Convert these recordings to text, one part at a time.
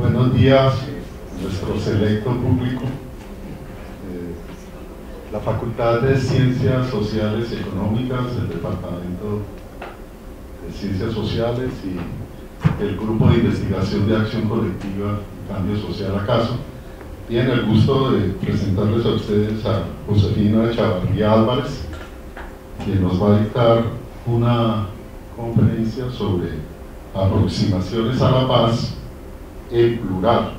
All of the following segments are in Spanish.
Buenos días, nuestro selecto público. Eh, la Facultad de Ciencias Sociales y Económicas, el Departamento de Ciencias Sociales y el Grupo de Investigación de Acción Colectiva Cambio Social acaso, tienen el gusto de presentarles a ustedes a Josefina Chavarría Álvarez, quien nos va a dictar una conferencia sobre aproximaciones a la paz en plural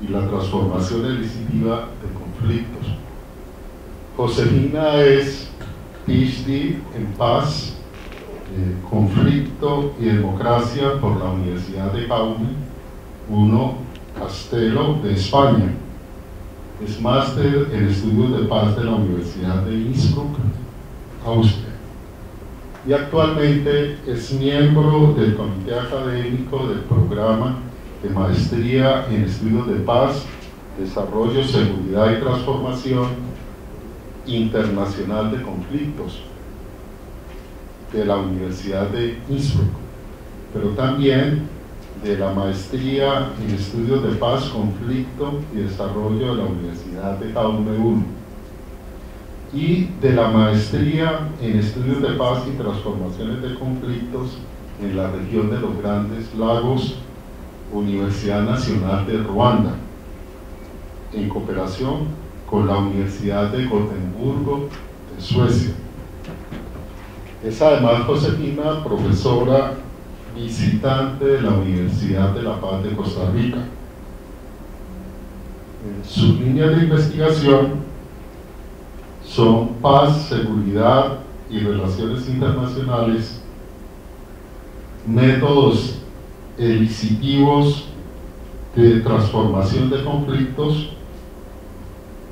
y la transformación elicitiva de conflictos. Josefina es PhD en paz, eh, conflicto y democracia por la Universidad de Jaume I Castelo de España. Es máster en estudios de paz de la Universidad de Innsbruck, Austria y actualmente es miembro del comité académico del programa de maestría en estudios de paz, desarrollo, seguridad y transformación internacional de conflictos de la Universidad de Innsbruck, pero también de la maestría en estudios de paz, conflicto y desarrollo de la Universidad de Jaume I y de la maestría en estudios de paz y transformaciones de conflictos en la región de los Grandes Lagos, Universidad Nacional de Ruanda, en cooperación con la Universidad de Gotemburgo de Suecia. Es además Josefina, profesora visitante de la Universidad de la Paz de Costa Rica. Su línea de investigación son paz, seguridad y relaciones internacionales, métodos elicitivos de transformación de conflictos,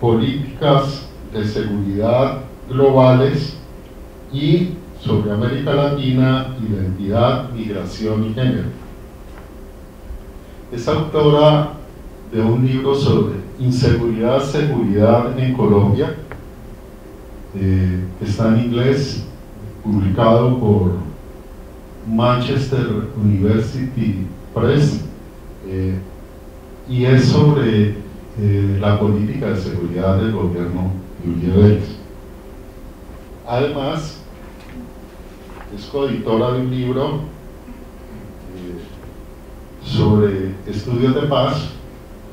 políticas de seguridad globales y sobre América Latina, identidad, migración y género. Es autora de un libro sobre inseguridad, seguridad en Colombia, eh, está en inglés, publicado por Manchester University Press, eh, y es sobre eh, la política de seguridad del gobierno de Vélez. Además, es coeditora de un libro sobre estudios de paz,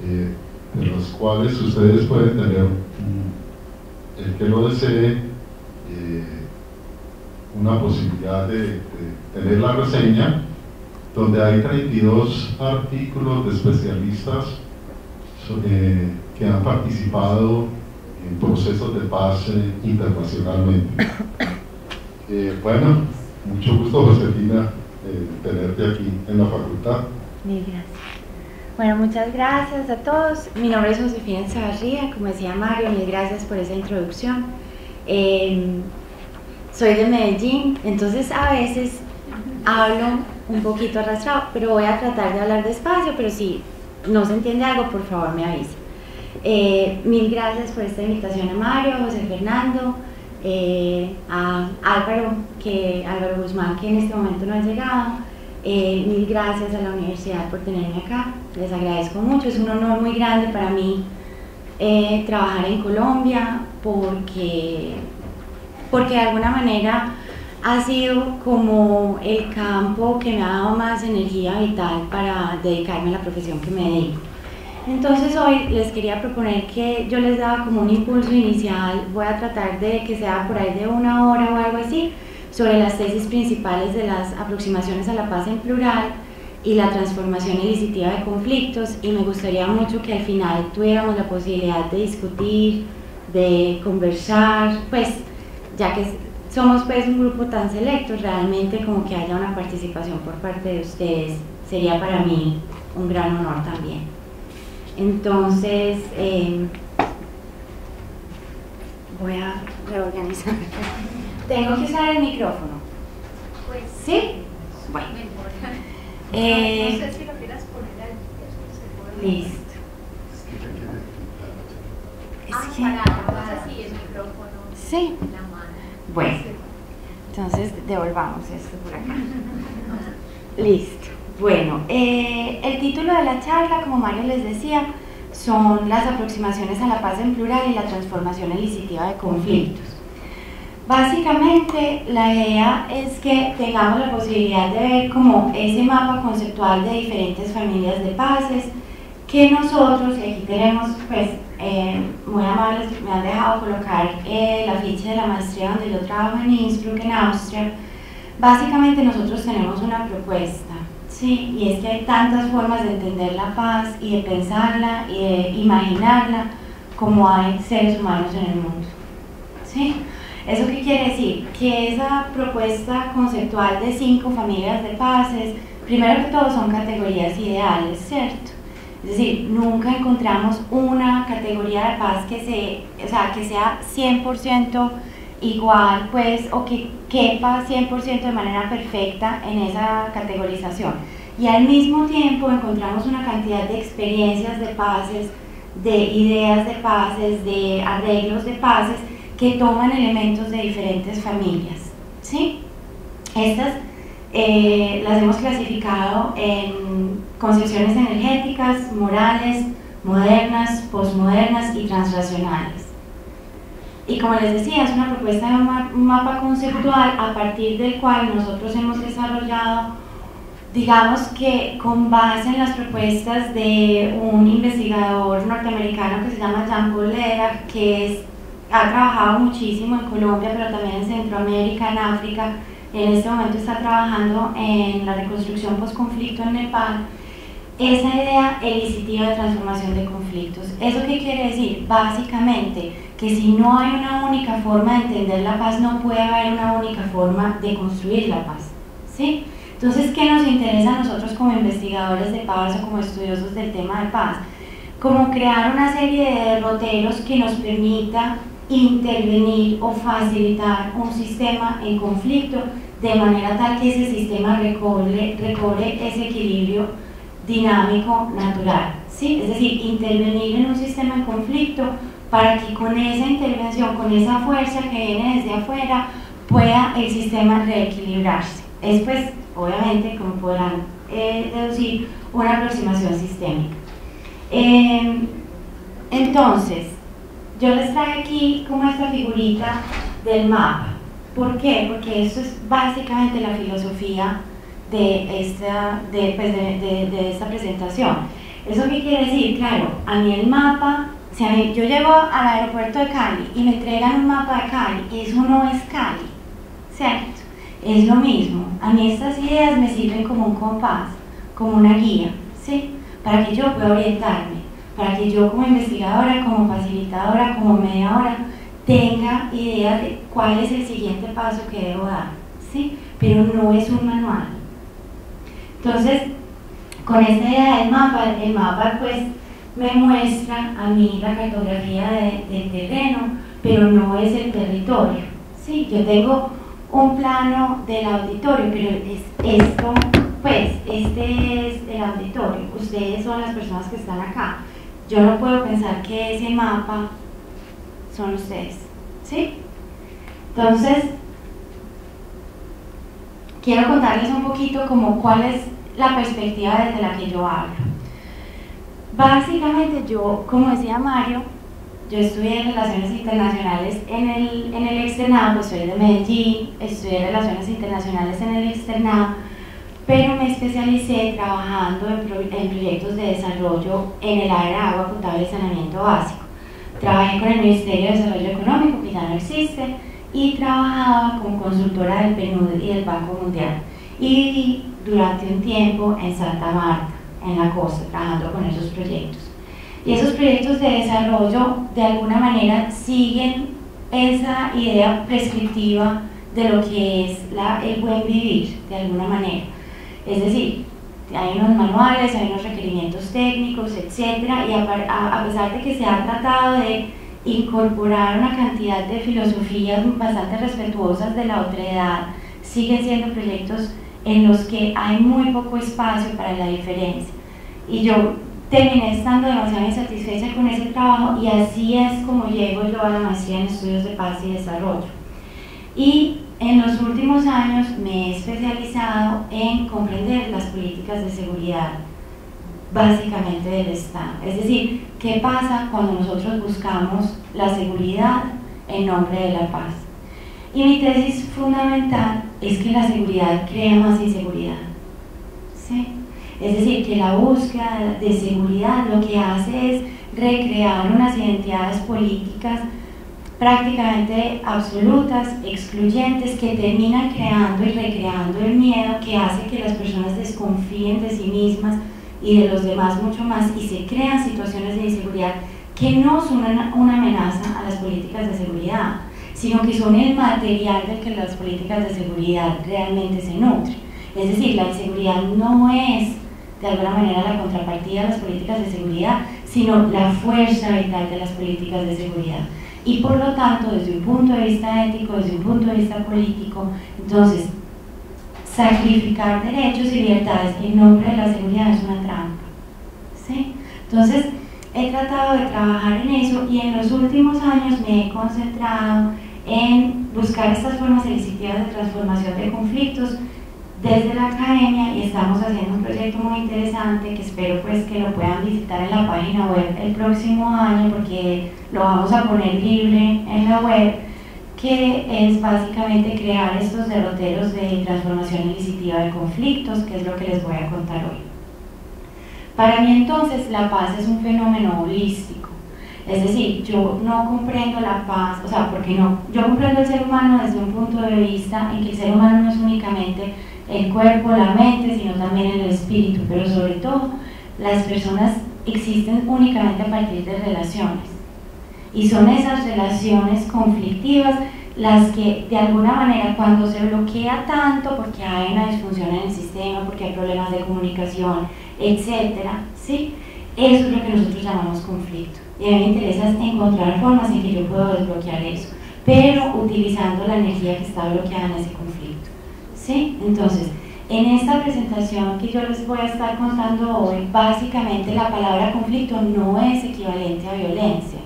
de los cuales ustedes pueden tener el que lo desee eh, una posibilidad de, tener la reseña donde hay 32 artículos de especialistas eh, que han participado en procesos de paz eh, internacionalmente. bueno, mucho gusto Josefina tenerte aquí en la facultad. Mil gracias. Bueno, muchas gracias a todos. Mi nombre es Josefina Zavarría, como decía Mario, mil gracias por esa introducción. Em, soy de Medellín, entonces a veces hablo un poquito arrastrado, pero voy a tratar de hablar despacio, pero si no se entiende algo, por favor me avisa. Eh, mil gracias por esta invitación a Mario, a José Fernando, eh, a Álvaro, que, Álvaro Guzmán, que en este momento no ha llegado. Eh, mil gracias a la universidad por tenerme acá, les agradezco mucho, es un honor muy grande para mí trabajar en Colombia porque, porque de alguna manera ha sido como el campo que me ha dado más energía vital para dedicarme a la profesión que me dedico. Entonces hoy les quería proponer que yo les daba como un impulso inicial, voy a tratar de que sea por ahí de una hora o algo así, sobre las tesis principales de las aproximaciones a la paz en plural y la transformación elicitiva de conflictos y me gustaría mucho que al final tuviéramos la posibilidad de discutir, de conversar, pues ya que somos pues un grupo tan selecto, realmente como que haya una participación por parte de ustedes sería para mí un gran honor también. Entonces, em, voy a reorganizar. Tengo que usar el micrófono. Pues, ¿Sí? Bueno. Eh, no sé si lo quieras poner ahí. Listo. Ah, para, así el micrófono. Sí. La. Bueno. Entonces devolvamos esto por acá. Listo. Bueno, eh, el título de la charla, como Mario les decía, son las aproximaciones a la paz en plural y la transformación elicitiva de conflictos. Básicamente, la idea es que tengamos la posibilidad de ver como ese mapa conceptual de diferentes familias de paces, que nosotros, y aquí tenemos, pues, eh, muy amables, me han dejado colocar eh, la ficha de la maestría donde yo trabajo en Innsbruck, en Austria. Básicamente nosotros tenemos una propuesta, ¿sí? Y es que hay tantas formas de entender la paz y de pensarla y de imaginarla como hay seres humanos en el mundo, ¿sí? ¿Eso qué quiere decir? Que esa propuesta conceptual de cinco familias de paces, primero que todo son categorías ideales, ¿cierto? Es decir, nunca encontramos una categoría de paz que, se, o sea, que sea 100% igual, pues, o que quepa 100% de manera perfecta en esa categorización. Y al mismo tiempo encontramos una cantidad de experiencias de paces, de ideas de paces, de arreglos de paces que toman elementos de diferentes familias. ¿sí? Estas eh, las hemos clasificado en concepciones energéticas, morales, modernas, posmodernas y transracionales. Y como les decía, es una propuesta de un mapa conceptual a partir del cual nosotros hemos desarrollado, digamos que con base en las propuestas de un investigador norteamericano que se llama Jean Paul que ha trabajado muchísimo en Colombia, pero también en Centroamérica, en África, en este momento está trabajando en la reconstrucción post-conflicto en Nepal, esa idea elicitiva de transformación de conflictos. ¿Eso qué quiere decir? Básicamente que si no hay una única forma de entender la paz, no puede haber una única forma de construir la paz. ¿sí? Entonces, ¿qué nos interesa a nosotros como investigadores de paz o como estudiosos del tema de paz? Como crear una serie de derroteros que nos permita intervenir o facilitar un sistema en conflicto de manera tal que ese sistema recobre, recobre ese equilibrio dinámico natural. ¿sí? Es decir, intervenir en un sistema en conflicto para que con esa intervención, con esa fuerza que viene desde afuera, pueda el sistema reequilibrarse. Es pues, obviamente, como podrán eh, deducir, una aproximación sistémica. Eh, entonces, yo les traigo aquí como esta figurita del mapa. ¿Por qué? Porque eso es básicamente la filosofía de esta, de, pues de, esta presentación. ¿Eso qué quiere decir? Claro, a mí el mapa, si a mí, yo llego al aeropuerto de Cali y me entregan un mapa de Cali, eso no es Cali, ¿cierto? Es lo mismo. A mí estas ideas me sirven como un compás, como una guía, ¿sí? Para que yo pueda orientarme para que yo como investigadora, como facilitadora, como mediadora, tenga idea de cuál es el siguiente paso que debo dar, ¿sí? Pero no es un manual. Entonces, con esta idea del mapa, el mapa pues me muestra a mí la cartografía del terreno, pero no es el territorio, ¿sí? Yo tengo un plano del auditorio, pero es esto, pues, este es el auditorio, ustedes son las personas que están acá yo no puedo pensar que ese mapa son ustedes, ¿sí? Entonces, quiero contarles un poquito como cuál es la perspectiva desde la que yo hablo. Básicamente yo, como decía Mario, yo estudié Relaciones Internacionales en el, en el externado, pues soy de Medellín, estudié Relaciones Internacionales en el externado, pero me especialicé trabajando en, proyectos de desarrollo en el área de agua potable y saneamiento básico. Trabajé con el Ministerio de Desarrollo Económico, que ya no existe, y trabajaba como consultora del PNUD y del Banco Mundial. Y durante un tiempo en Santa Marta, en la costa, trabajando con esos proyectos. Y esos proyectos de desarrollo, de alguna manera, siguen esa idea prescriptiva de lo que es la, el buen vivir, de alguna manera es decir, hay unos manuales, hay unos requerimientos técnicos, etcétera, y a, pesar de que se ha tratado de incorporar una cantidad de filosofías bastante respetuosas de la otredad, siguen siendo proyectos en los que hay muy poco espacio para la diferencia. Y yo terminé estando demasiado insatisfecha con ese trabajo y así es como llego yo a la maestría en estudios de paz y desarrollo. Y en los últimos años me he especializado en comprender las políticas de seguridad básicamente del Estado. Es decir, ¿qué pasa cuando nosotros buscamos la seguridad en nombre de la paz? Y mi tesis fundamental es que la seguridad crea más inseguridad. ¿Sí? Es decir, que la búsqueda de seguridad lo que hace es recrear unas identidades políticas prácticamente absolutas, excluyentes, que terminan creando y recreando el miedo que hace que las personas desconfíen de sí mismas y de los demás mucho más y se crean situaciones de inseguridad que no son una, amenaza a las políticas de seguridad, sino que son el material del que las políticas de seguridad realmente se nutren. Es decir, la inseguridad no es de alguna manera la contrapartida de las políticas de seguridad, sino la fuerza vital de las políticas de seguridad. Y por lo tanto, desde un punto de vista ético, desde un punto de vista político, entonces, sacrificar derechos y libertades en nombre de la seguridad es una trampa. ¿sí? Entonces, he tratado de trabajar en eso y en los últimos años me he concentrado en buscar estas formas sensitivas de transformación de conflictos desde la academia y estamos haciendo un proyecto muy interesante que espero pues que lo puedan visitar en la página web el próximo año porque lo vamos a poner libre en la web que es básicamente crear estos derroteros de transformación iniciativa de conflictos que es lo que les voy a contar hoy. Para mí entonces la paz es un fenómeno holístico es decir, yo no comprendo la paz, o sea, porque no, yo comprendo el ser humano desde un punto de vista en que el ser humano no es únicamente el cuerpo, la mente, sino también el espíritu, pero sobre todo las personas existen únicamente a partir de relaciones. Y son esas relaciones conflictivas las que de alguna manera cuando se bloquea tanto porque hay una disfunción en el sistema, porque hay problemas de comunicación, etcétera, ¿sí? Eso es lo que nosotros llamamos conflicto. Y a mí me interesa encontrar formas en que yo puedo desbloquear eso, pero utilizando la energía que está bloqueada en ese conflicto. ¿Sí? Entonces, en esta presentación que yo les voy a estar contando hoy, básicamente la palabra conflicto no es equivalente a violencia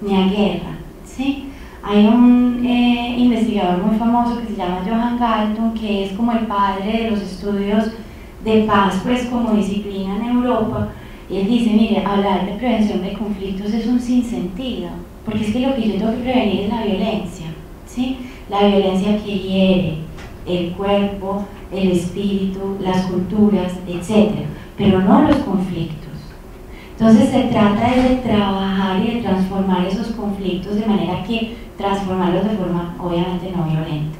ni a guerra, ¿sí? Hay un eh, investigador muy famoso que se llama Johan Galton, que es como el padre de los estudios de paz, pues como disciplina en Europa, y él dice, mire, hablar de prevención de conflictos es un sinsentido, porque es que lo que yo tengo que prevenir es la violencia, ¿sí? La violencia que hiere, el cuerpo, el espíritu, las culturas, etc. Pero no los conflictos. Entonces se trata de trabajar y de transformar esos conflictos de manera que transformarlos de forma obviamente no violenta.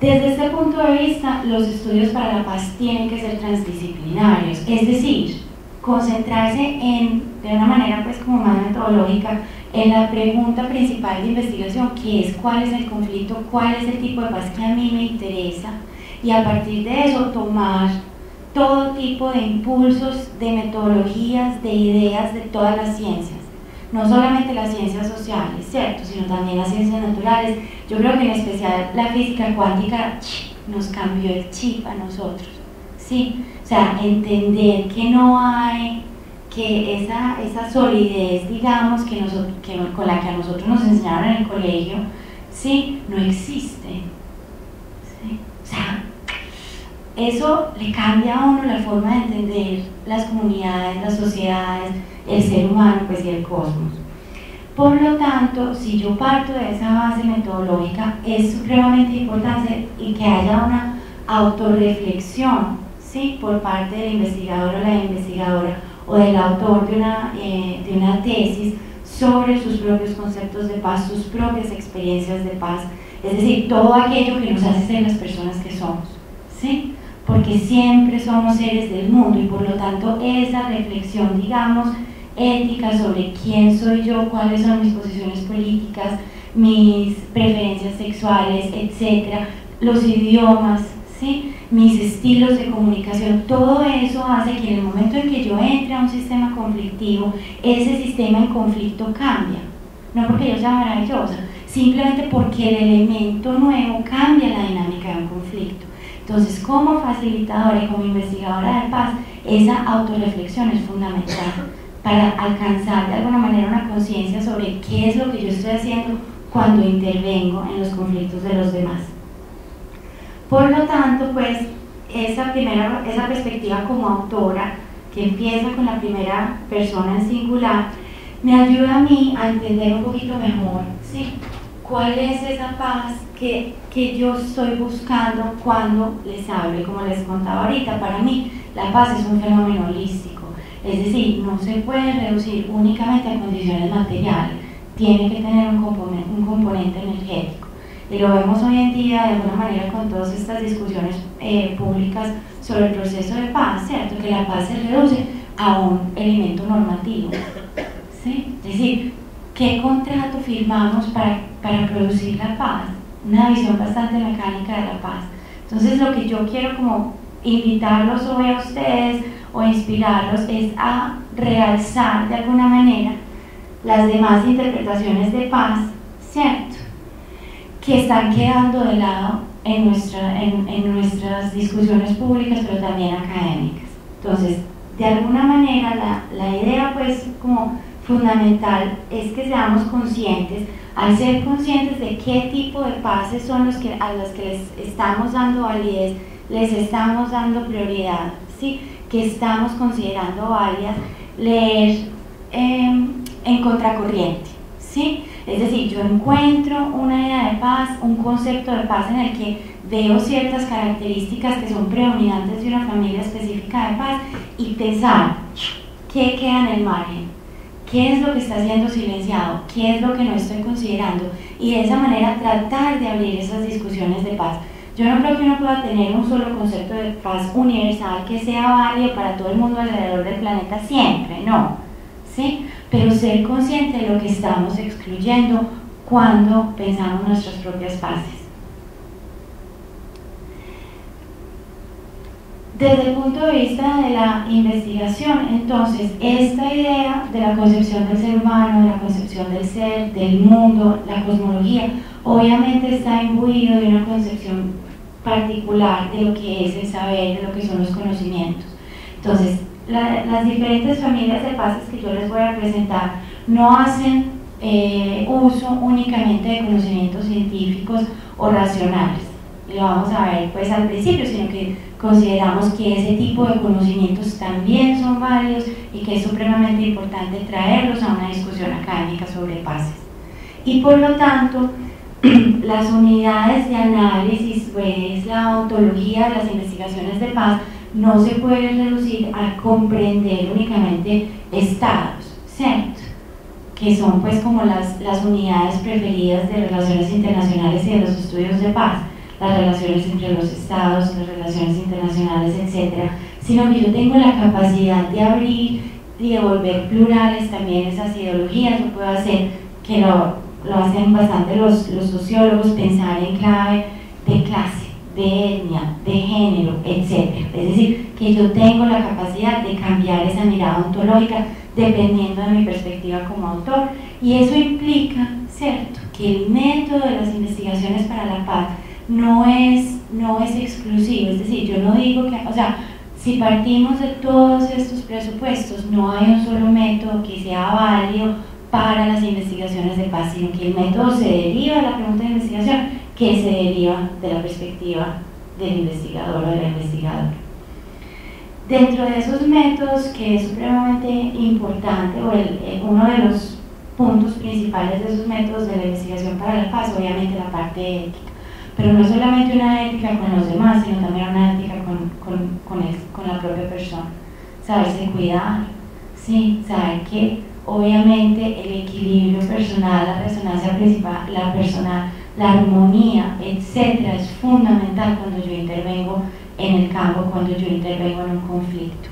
Desde este punto de vista, los estudios para la paz tienen que ser transdisciplinarios, es decir, concentrarse en, de una manera pues como más metodológica, en la pregunta principal de investigación, que es cuál es el conflicto, cuál es el tipo de paz que a mí me interesa, y a partir de eso tomar todo tipo de impulsos, de metodologías, de ideas de todas las ciencias, no solamente las ciencias sociales, ¿cierto?, sino también las ciencias naturales. Yo creo que en especial la física cuántica nos cambió el chip a nosotros, ¿sí? O sea, entender que no hay que esa, esa solidez, digamos, que, nosotros, que con la que a nosotros nos enseñaron en el colegio, sí, no existe. ¿sí? O sea, eso le cambia a uno la forma de entender las comunidades, las sociedades, el ser humano pues, y el cosmos. Por lo tanto, si yo parto de esa base metodológica, es supremamente importante y que haya una autorreflexión ¿sí? por parte del investigador o la investigadora o del autor de una, eh, de una tesis sobre sus propios conceptos de paz, sus propias experiencias de paz, es decir, todo aquello que nos hace ser las personas que somos, ¿sí? Porque siempre somos seres del mundo y por lo tanto esa reflexión, digamos, ética sobre quién soy yo, cuáles son mis posiciones políticas, mis preferencias sexuales, etcétera, los idiomas, ¿sí? mis estilos de comunicación, todo eso hace que en el momento en que yo entre a un sistema conflictivo, ese sistema en conflicto cambia. No porque yo sea maravillosa, simplemente porque el elemento nuevo cambia la dinámica de un conflicto. Entonces, como facilitadora y como investigadora de paz, esa autorreflexión es fundamental para alcanzar de alguna manera una conciencia sobre qué es lo que yo estoy haciendo, cuando intervengo en los conflictos de los demás. Por lo tanto, pues esa, primera, esa perspectiva como autora, que empieza con la primera persona en singular, me ayuda a mí a entender un poquito mejor ¿sí? cuál es esa paz que, que yo estoy buscando cuando les hablo. como les contaba ahorita, para mí la paz es un fenómeno holístico. Es decir, no se puede reducir únicamente a condiciones materiales, tiene que tener un componente, un componente energético. Y lo vemos hoy en día de alguna manera con todas estas discusiones eh, públicas sobre el proceso de paz, ¿cierto? Que la paz se reduce a un elemento normativo. ¿sí? Es decir, ¿qué contrato firmamos para, para producir la paz? Una visión bastante mecánica de la paz. Entonces lo que yo quiero como invitarlos hoy a ustedes o inspirarlos es a realzar de alguna manera las demás interpretaciones de paz, ¿cierto? Que están quedando de lado en, nuestra, en, en nuestras discusiones públicas, pero también académicas. Entonces, de alguna manera, la, la idea, pues, como fundamental es que seamos conscientes, al ser conscientes de qué tipo de pases son los que, a los que les estamos dando validez, les estamos dando prioridad, ¿sí? que estamos considerando varias, leer em, en contracorriente. ¿sí? Es decir, yo encuentro una idea de paz, un concepto de paz en el que veo ciertas características que son predominantes de una familia específica de paz y pensar qué queda en el margen, qué es lo que está siendo silenciado, qué es lo que no estoy considerando y de esa manera tratar de abrir esas discusiones de paz. Yo no creo que uno pueda tener un solo concepto de paz universal que sea válido para todo el mundo alrededor del planeta siempre, no. ¿Sí? Pero ser consciente de lo que estamos excluyendo cuando pensamos nuestras propias paces. Desde el punto de vista de la investigación, entonces, esta idea de la concepción del ser humano, de la concepción del ser, del mundo, la cosmología, obviamente está imbuido de una concepción particular de lo que es el saber, de lo que son los conocimientos. Entonces, las diferentes familias de pases que yo les voy a presentar no hacen eh, uso únicamente de conocimientos científicos o racionales. Lo vamos a ver pues al principio, sino que consideramos que ese tipo de conocimientos también son válidos y que es supremamente importante traerlos a una discusión académica sobre pases. Y por lo tanto, las unidades de análisis, pues la ontología de las investigaciones de paz, no se puede reducir a comprender únicamente estados, ¿cierto? Que son pues como las, las unidades preferidas de relaciones internacionales y de los estudios de paz, las relaciones entre los estados, las relaciones internacionales, etc. Sino que yo tengo la capacidad de abrir y de volver plurales también esas ideologías, yo puedo hacer que lo lo hacen bastante los, los sociólogos, pensar en clave de clase, de etnia, de género, etc. Es decir, que yo tengo la capacidad de cambiar esa mirada ontológica dependiendo de mi perspectiva como autor. Y eso implica, ¿cierto?, que el método de las investigaciones para la paz no es, no es exclusivo. Es decir, yo no digo que, o sea, si partimos de todos estos presupuestos, no hay un solo método que sea válido para las investigaciones de paz, sino que el método se deriva de la pregunta de investigación que se deriva de la perspectiva del investigador o de la investigadora. Dentro de esos métodos, que es supremamente importante, o eh, uno de los puntos principales de esos métodos de la investigación para la paz, obviamente la parte ética, pero no solamente una ética con los demás, sino también una ética con, con, con, con la propia persona. Saberse cuidar, sí, saber que obviamente el equilibrio personal, la resonancia principal, la personal, la armonía, etcétera, es fundamental cuando yo intervengo en el campo, cuando yo intervengo en un conflicto.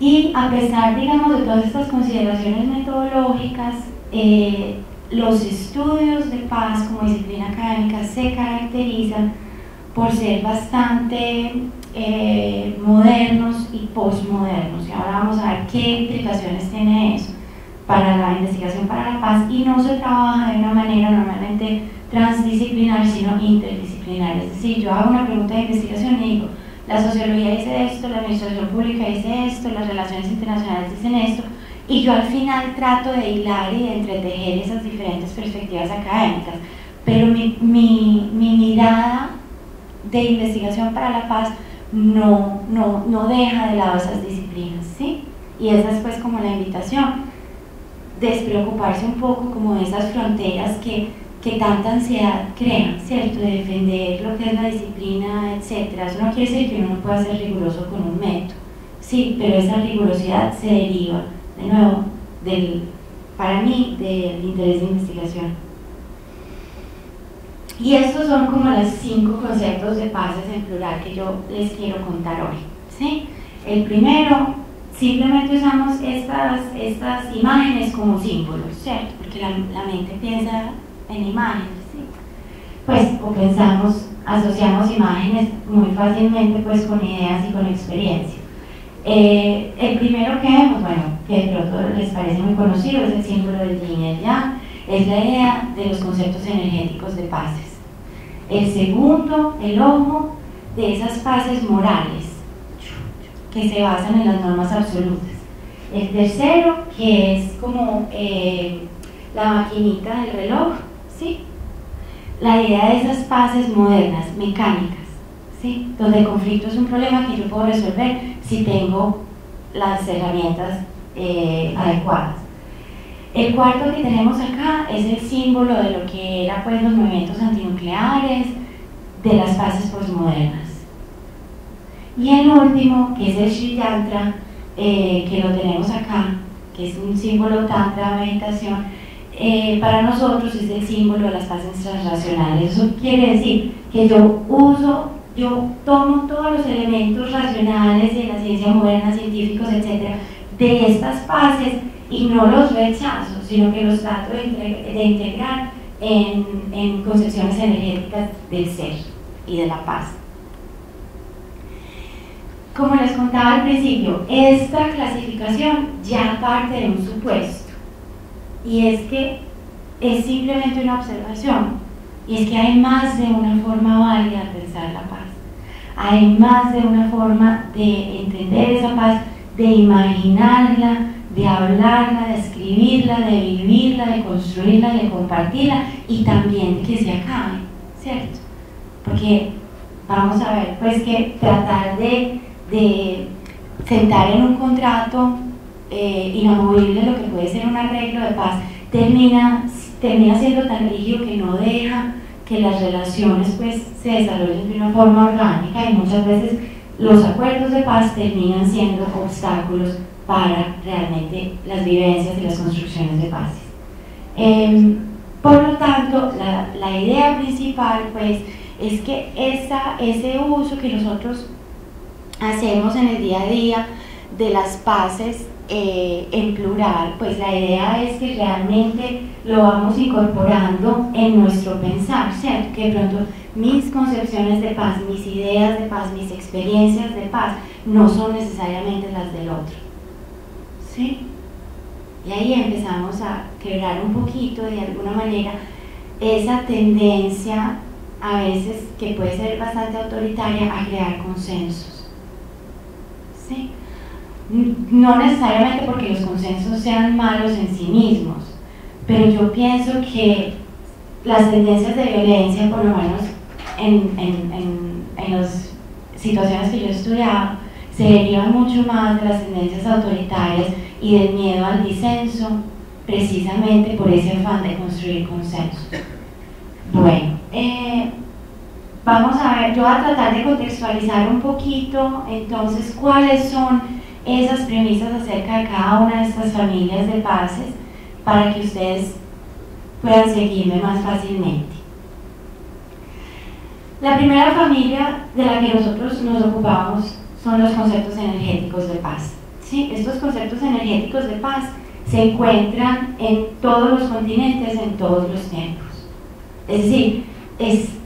Y a pesar, digamos, de todas estas consideraciones metodológicas, eh, los estudios de paz como disciplina académica se caracterizan por ser bastante eh, modernos y postmodernos. Y ahora vamos a ver qué implicaciones tiene eso para la investigación para la paz y no se trabaja de una manera normalmente transdisciplinar, sino interdisciplinar. Es decir, yo hago una pregunta de investigación y digo, la sociología dice esto, la administración pública dice esto, las relaciones internacionales dicen esto, y yo al final trato de hilar y de entretejer esas diferentes perspectivas académicas, pero mi, mi, mi mirada de investigación para la paz no, no, no deja de lado esas disciplinas, ¿sí? Y esa es pues como la invitación, despreocuparse un poco como de esas fronteras que, que tanta ansiedad crean, ¿cierto? De defender lo que es la disciplina, etc. Eso no quiere decir que uno no pueda ser riguroso con un método, sí, pero esa rigurosidad se deriva, de nuevo, del, para mí, del interés de investigación. Y estos son como los cinco conceptos de pases en plural que yo les quiero contar hoy. ¿sí? El primero, simplemente usamos estas, estas imágenes como símbolos, ¿cierto? Porque la, mente piensa en imágenes, ¿sí? Pues, o pensamos, asociamos imágenes muy fácilmente pues con ideas y con experiencia. Eh, el primero que vemos, bueno, que de pronto les parece muy conocido, es el símbolo del yin y yang, es la idea de los conceptos energéticos de pases. El segundo, el ojo de esas fases morales que se basan en las normas absolutas. El tercero, que es como eh, la maquinita del reloj, ¿sí? La idea de esas fases modernas, mecánicas, ¿sí? Donde el conflicto es un problema que yo puedo resolver si tengo las herramientas eh, adecuadas. El cuarto que tenemos acá es el símbolo de lo que eran pues, los movimientos antinucleares, de las fases postmodernas. Y el último, que es el Sri Yantra, eh, que lo tenemos acá, que es un símbolo tantra, meditación, eh, para nosotros es el símbolo de las fases transracionales. Eso quiere decir que yo uso, yo tomo todos los elementos racionales de la ciencia moderna, científicos, etcétera, de estas fases y no los rechazo, sino que los trato de, integrar en, en, concepciones energéticas del ser y de la paz. Como les contaba al principio, esta clasificación ya parte de un supuesto y es que es simplemente una observación y es que hay más de una forma válida de pensar la paz. Hay más de una forma de entender esa paz, de imaginarla, de hablarla, de escribirla, de vivirla, de construirla, de compartirla y también que se acabe, ¿cierto? Porque vamos a ver, pues que tratar de, sentar en un contrato eh, inamovible lo que puede ser un arreglo de paz termina, termina siendo tan rígido que no deja que las relaciones pues se desarrollen de una forma orgánica y muchas veces los acuerdos de paz terminan siendo obstáculos para realmente las vivencias y las construcciones de paz. Em, por lo tanto, la, la, idea principal pues, es que esa, ese uso que nosotros hacemos en el día a día de las paces eh, en plural, pues la idea es que realmente lo vamos incorporando en nuestro pensar, ¿cierto? Que de pronto mis concepciones de paz, mis ideas de paz, mis experiencias de paz no son necesariamente las del otro y ahí empezamos a quebrar un poquito de alguna manera esa tendencia a veces que puede ser bastante autoritaria a crear consensos. No necesariamente porque los consensos sean malos en sí mismos, pero yo pienso que las tendencias de violencia, por lo menos en, en, en, en las situaciones que yo he se derivan mucho más de las tendencias autoritarias y del miedo al disenso, precisamente por ese afán de construir consensos. Bueno, eh, vamos a ver, yo voy a tratar de contextualizar un poquito entonces cuáles son esas premisas acerca de cada una de estas familias de pases para que ustedes puedan seguirme más fácilmente. La primera familia de la que nosotros nos ocupamos son los conceptos energéticos de paz. ¿sí? Estos conceptos energéticos de paz se encuentran en todos los continentes, en todos los tiempos. Es decir, es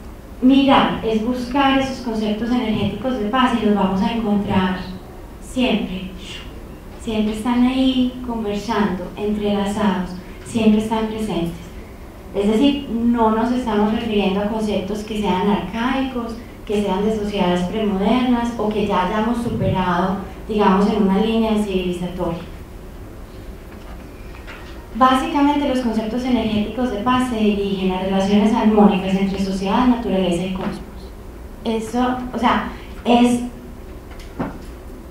mirar, es buscar esos conceptos energéticos de paz y los vamos a encontrar siempre. Siempre están ahí conversando, entrelazados, siempre están presentes. Es decir, no nos estamos refiriendo a conceptos que sean arcaicos, que sean de sociedades premodernas o que ya hayamos superado digamos, en una línea civilizatoria. Básicamente los conceptos energéticos de paz se dirigen a relaciones armónicas entre sociedad, naturaleza y cosmos. Eso, o sea, es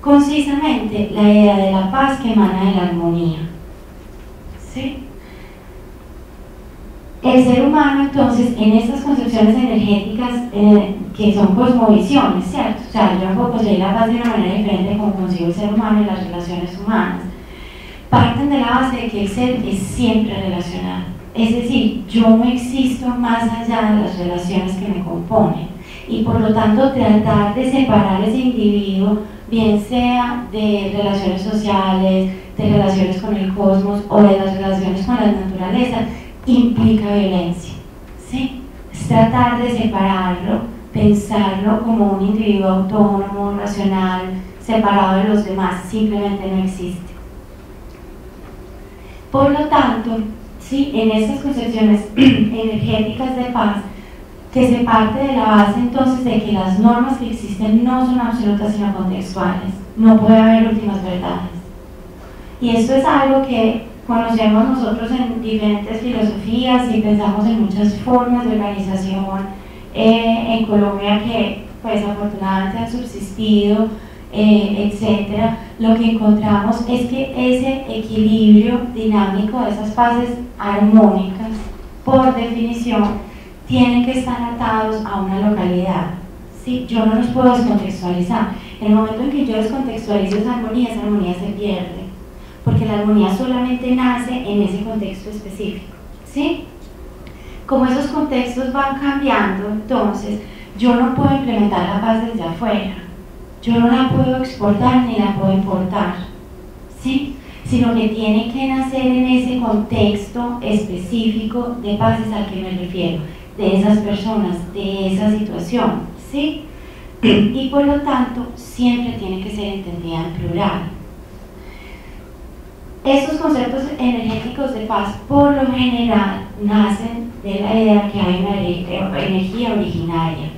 concisamente la idea de la paz que emana de la armonía. ¿Sí? El ser humano, entonces, en estas concepciones energéticas eh, que son cosmovisiones, ¿cierto? O sea, yo conseguir la paz de una manera diferente como consigo el ser humano y las relaciones humanas. Parten de la base de que el ser es siempre relacional. Es decir, yo no existo más allá de las relaciones que me componen. Y por lo tanto, tratar de separar ese individuo, bien sea de relaciones sociales, de relaciones con el cosmos o de las relaciones con la naturaleza, implica violencia. ¿sí? Es tratar de separarlo, pensarlo como un individuo autónomo, racional, separado de los demás, simplemente no existe. Por lo tanto, ¿sí? en estas concepciones energéticas de paz, que se parte de la base entonces de que las normas que existen no son absolutas sino contextuales, no puede haber últimas verdades. Y esto es algo que conocemos nosotros en diferentes filosofías y pensamos en muchas formas de organización eh, en Colombia que pues afortunadamente han subsistido, eh, etcétera, lo que encontramos es que ese equilibrio dinámico de esas fases armónicas, por definición, tienen que estar atados a una localidad. ¿sí? Yo no los puedo descontextualizar. En el momento en que yo descontextualizo esa armonía, esa armonía se pierde porque la armonía solamente nace en ese contexto específico. ¿sí? Como esos contextos van cambiando, entonces yo no puedo implementar la paz desde afuera, yo no la puedo exportar ni la puedo importar, ¿sí? sino que tiene que nacer en ese contexto específico de paces al que me refiero, de esas personas, de esa situación. ¿sí? Y por lo tanto, siempre tiene que ser entendida en plural. Estos conceptos energéticos de paz por lo general nacen de la idea que hay una energía originaria.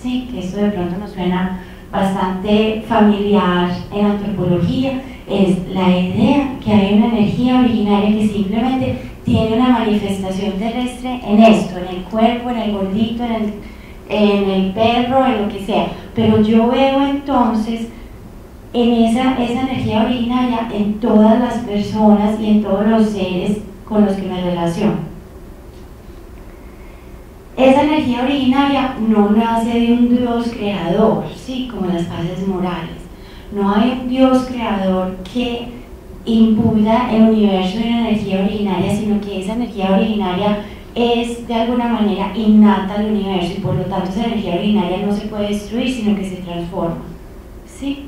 Sí, que esto de pronto nos suena bastante familiar en antropología, es la idea que hay una energía originaria que simplemente tiene una manifestación terrestre en esto, en el cuerpo, en el gordito, en el, en el perro, en lo que sea. Pero yo veo entonces en esa, esa energía originaria en todas las personas y en todos los seres con los que me relaciono. Esa energía originaria no nace de un Dios creador, ¿sí? como las bases morales. No hay un Dios creador que imputa el universo de una energía originaria, sino que esa energía originaria es de alguna manera innata al universo y por lo tanto esa energía originaria no se puede destruir, sino que se transforma. ¿sí?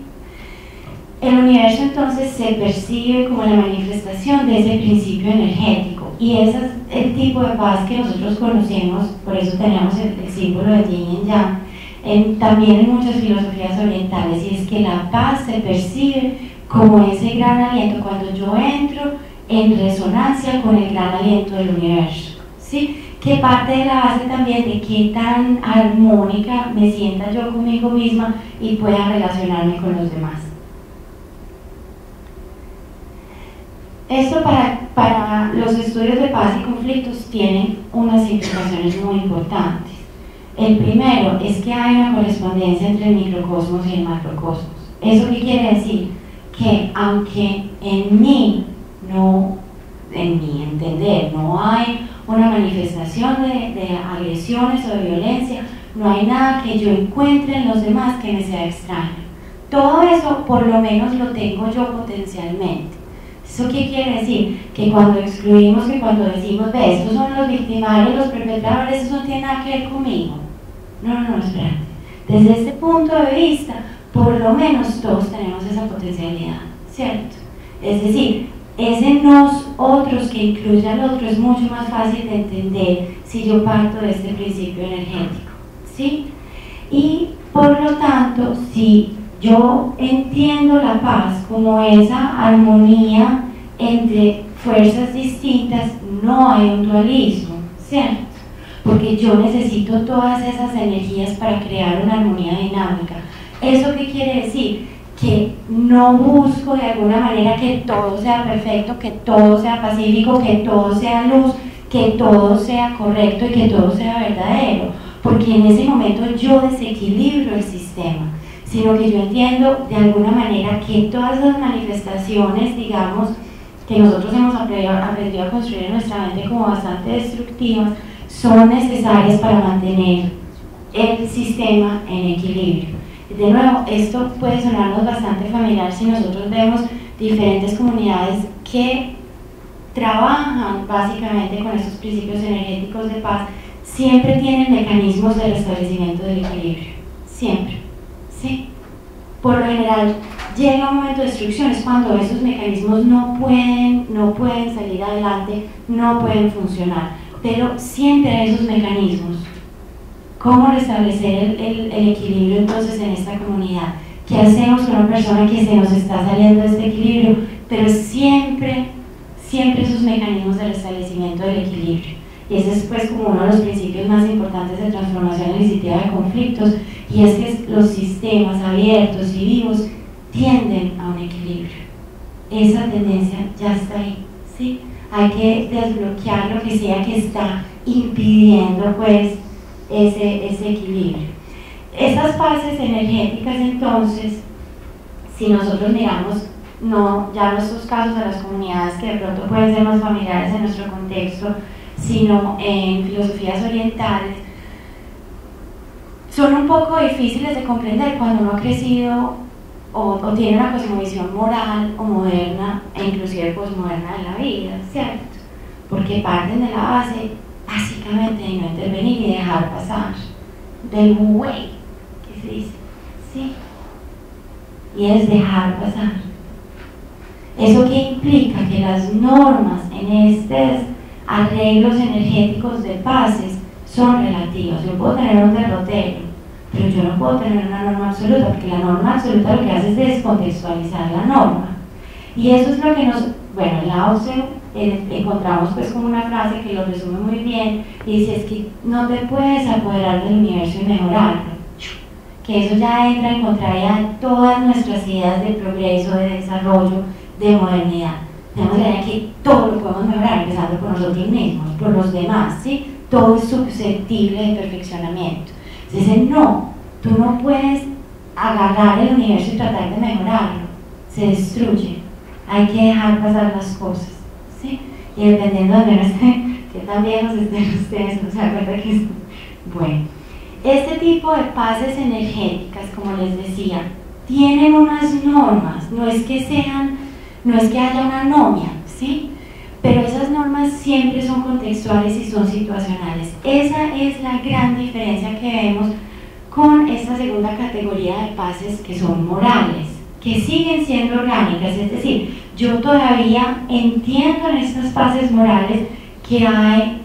El universo entonces se percibe como la manifestación de ese principio energético y ese es el tipo de paz que nosotros conocemos, por eso tenemos el, símbolo de yin y yang, también en muchas filosofías orientales, y es que la paz se percibe como ese gran aliento cuando yo entro en resonancia con el gran aliento del universo. ¿sí? que parte de la base también de qué tan armónica me sienta yo conmigo misma y pueda relacionarme con los demás. Esto para, para los estudios de paz y conflictos tiene unas implicaciones muy importantes. El primero es que hay una correspondencia entre el microcosmos y el macrocosmos. ¿Eso qué quiere decir? Que aunque en mí no, en mi entender, no hay una manifestación de, de agresiones o de violencia, no hay nada que yo encuentre en los demás que me sea extraño. Todo eso por lo menos lo tengo yo potencialmente. ¿Eso qué quiere decir? Que cuando excluimos, que cuando decimos, ve, estos son los victimarios, los perpetradores, eso no tiene nada que ver conmigo. No, no, no, espérate. Desde este punto de vista, por lo menos todos tenemos esa potencialidad, ¿cierto? Es decir, ese nos otros que incluye al otro es mucho más fácil de entender si yo parto de este principio energético, ¿sí? Y por lo tanto, si yo entiendo la paz como esa armonía entre fuerzas distintas, no hay dualismo, ¿cierto? Porque yo necesito todas esas energías para crear una armonía dinámica. ¿Eso qué quiere decir? que no busco de alguna manera que todo sea perfecto, que todo sea pacífico, que todo sea luz, que todo sea correcto y que todo sea verdadero, porque en ese momento yo desequilibro el sistema, sino que yo entiendo de alguna manera que todas las manifestaciones, digamos, que nosotros hemos aprendido, aprendido a construir en nuestra mente como bastante destructivas, son necesarias para mantener el sistema en equilibrio. De nuevo, esto puede sonarnos bastante familiar si nosotros vemos diferentes comunidades que trabajan básicamente con estos principios energéticos de paz, siempre tienen mecanismos de restablecimiento del equilibrio. Siempre. ¿Sí? Por lo general, llega un momento de destrucción, es cuando esos mecanismos no pueden, no pueden salir adelante, no pueden funcionar. Pero siempre hay esos mecanismos ¿Cómo restablecer el, equilibrio entonces en esta comunidad? ¿Qué hacemos con una persona que se nos está saliendo de este equilibrio? Pero siempre, siempre esos mecanismos de restablecimiento del equilibrio. Y ese es pues como uno de los principios más importantes de transformación iniciativa de conflictos, y es que los sistemas abiertos y vivos tienden a un equilibrio. Esa tendencia ya está ahí, ¿sí? Hay que desbloquear lo que sea que está impidiendo pues ese, ese equilibrio. Estas fases energéticas entonces, si nosotros miramos no ya nuestros casos a las comunidades que de pronto pueden ser más familiares en nuestro contexto, sino en filosofías orientales, son un poco difíciles de comprender cuando uno ha crecido o, o tiene una cosmovisión moral o moderna e inclusive posmoderna de la vida, ¿cierto? Porque parten de la base básicamente de no intervenir y dejar pasar, del way, que se dice, ¿sí? Y es dejar pasar. ¿Eso que implica? Que las normas en estos arreglos energéticos de pases son relativas. Yo puedo tener un derrotero, pero yo no puedo tener una norma absoluta, porque la norma absoluta lo que hace es descontextualizar la norma. Y eso es lo que nos, bueno, la OCDE encontramos pues como una frase que lo resume muy bien y dice es que no te puedes apoderar del universo y mejorarlo que eso ya entra en contraria a todas nuestras ideas de progreso, de desarrollo, de modernidad idea que todo lo podemos mejorar empezando por nosotros mismos, por los demás, ¿sí? todo es susceptible de perfeccionamiento. Dice no, tú no puedes agarrar el universo y tratar de mejorarlo. Se destruye. Hay que dejar pasar las cosas y dependiendo de no estén, que tan viejos estén ustedes, no se acuerdan que es... Bueno, este tipo de pases energéticas, como les decía, tienen unas normas, no es que sean, no es que haya una anomia, ¿sí? Pero esas normas siempre son contextuales y son situacionales. Esa es la gran diferencia que vemos con esta segunda categoría de pases que son morales, que siguen siendo orgánicas, es decir, yo todavía entiendo en estas fases morales que hay,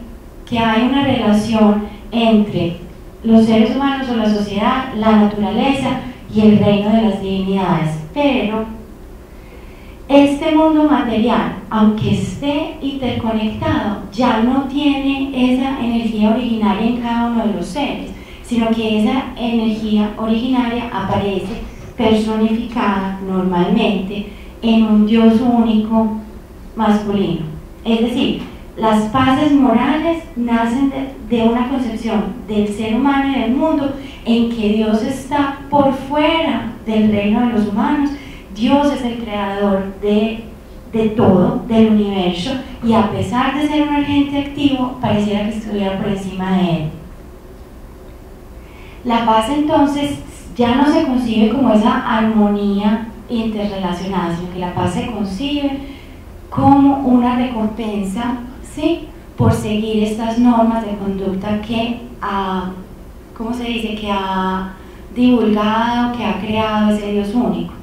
que hay una relación entre los seres humanos o la sociedad, la naturaleza y el reino de las divinidades. Pero este mundo material, aunque esté interconectado, ya no tiene esa energía originaria en cada uno de los seres, sino que esa energía originaria aparece personificada normalmente en un Dios único masculino. Es decir, las fases morales nacen de, una concepción del ser humano y del mundo en que Dios está por fuera del reino de los humanos. Dios es el creador de, de todo, del universo, y a pesar de ser un agente activo, pareciera que estuviera por encima de él. La paz entonces ya no se concibe como esa armonía interrelacionadas, sino que la paz se concibe como una recompensa ¿sí? por seguir estas normas de conducta que ha, ¿cómo se dice? que ha divulgado, que ha creado ese Dios único.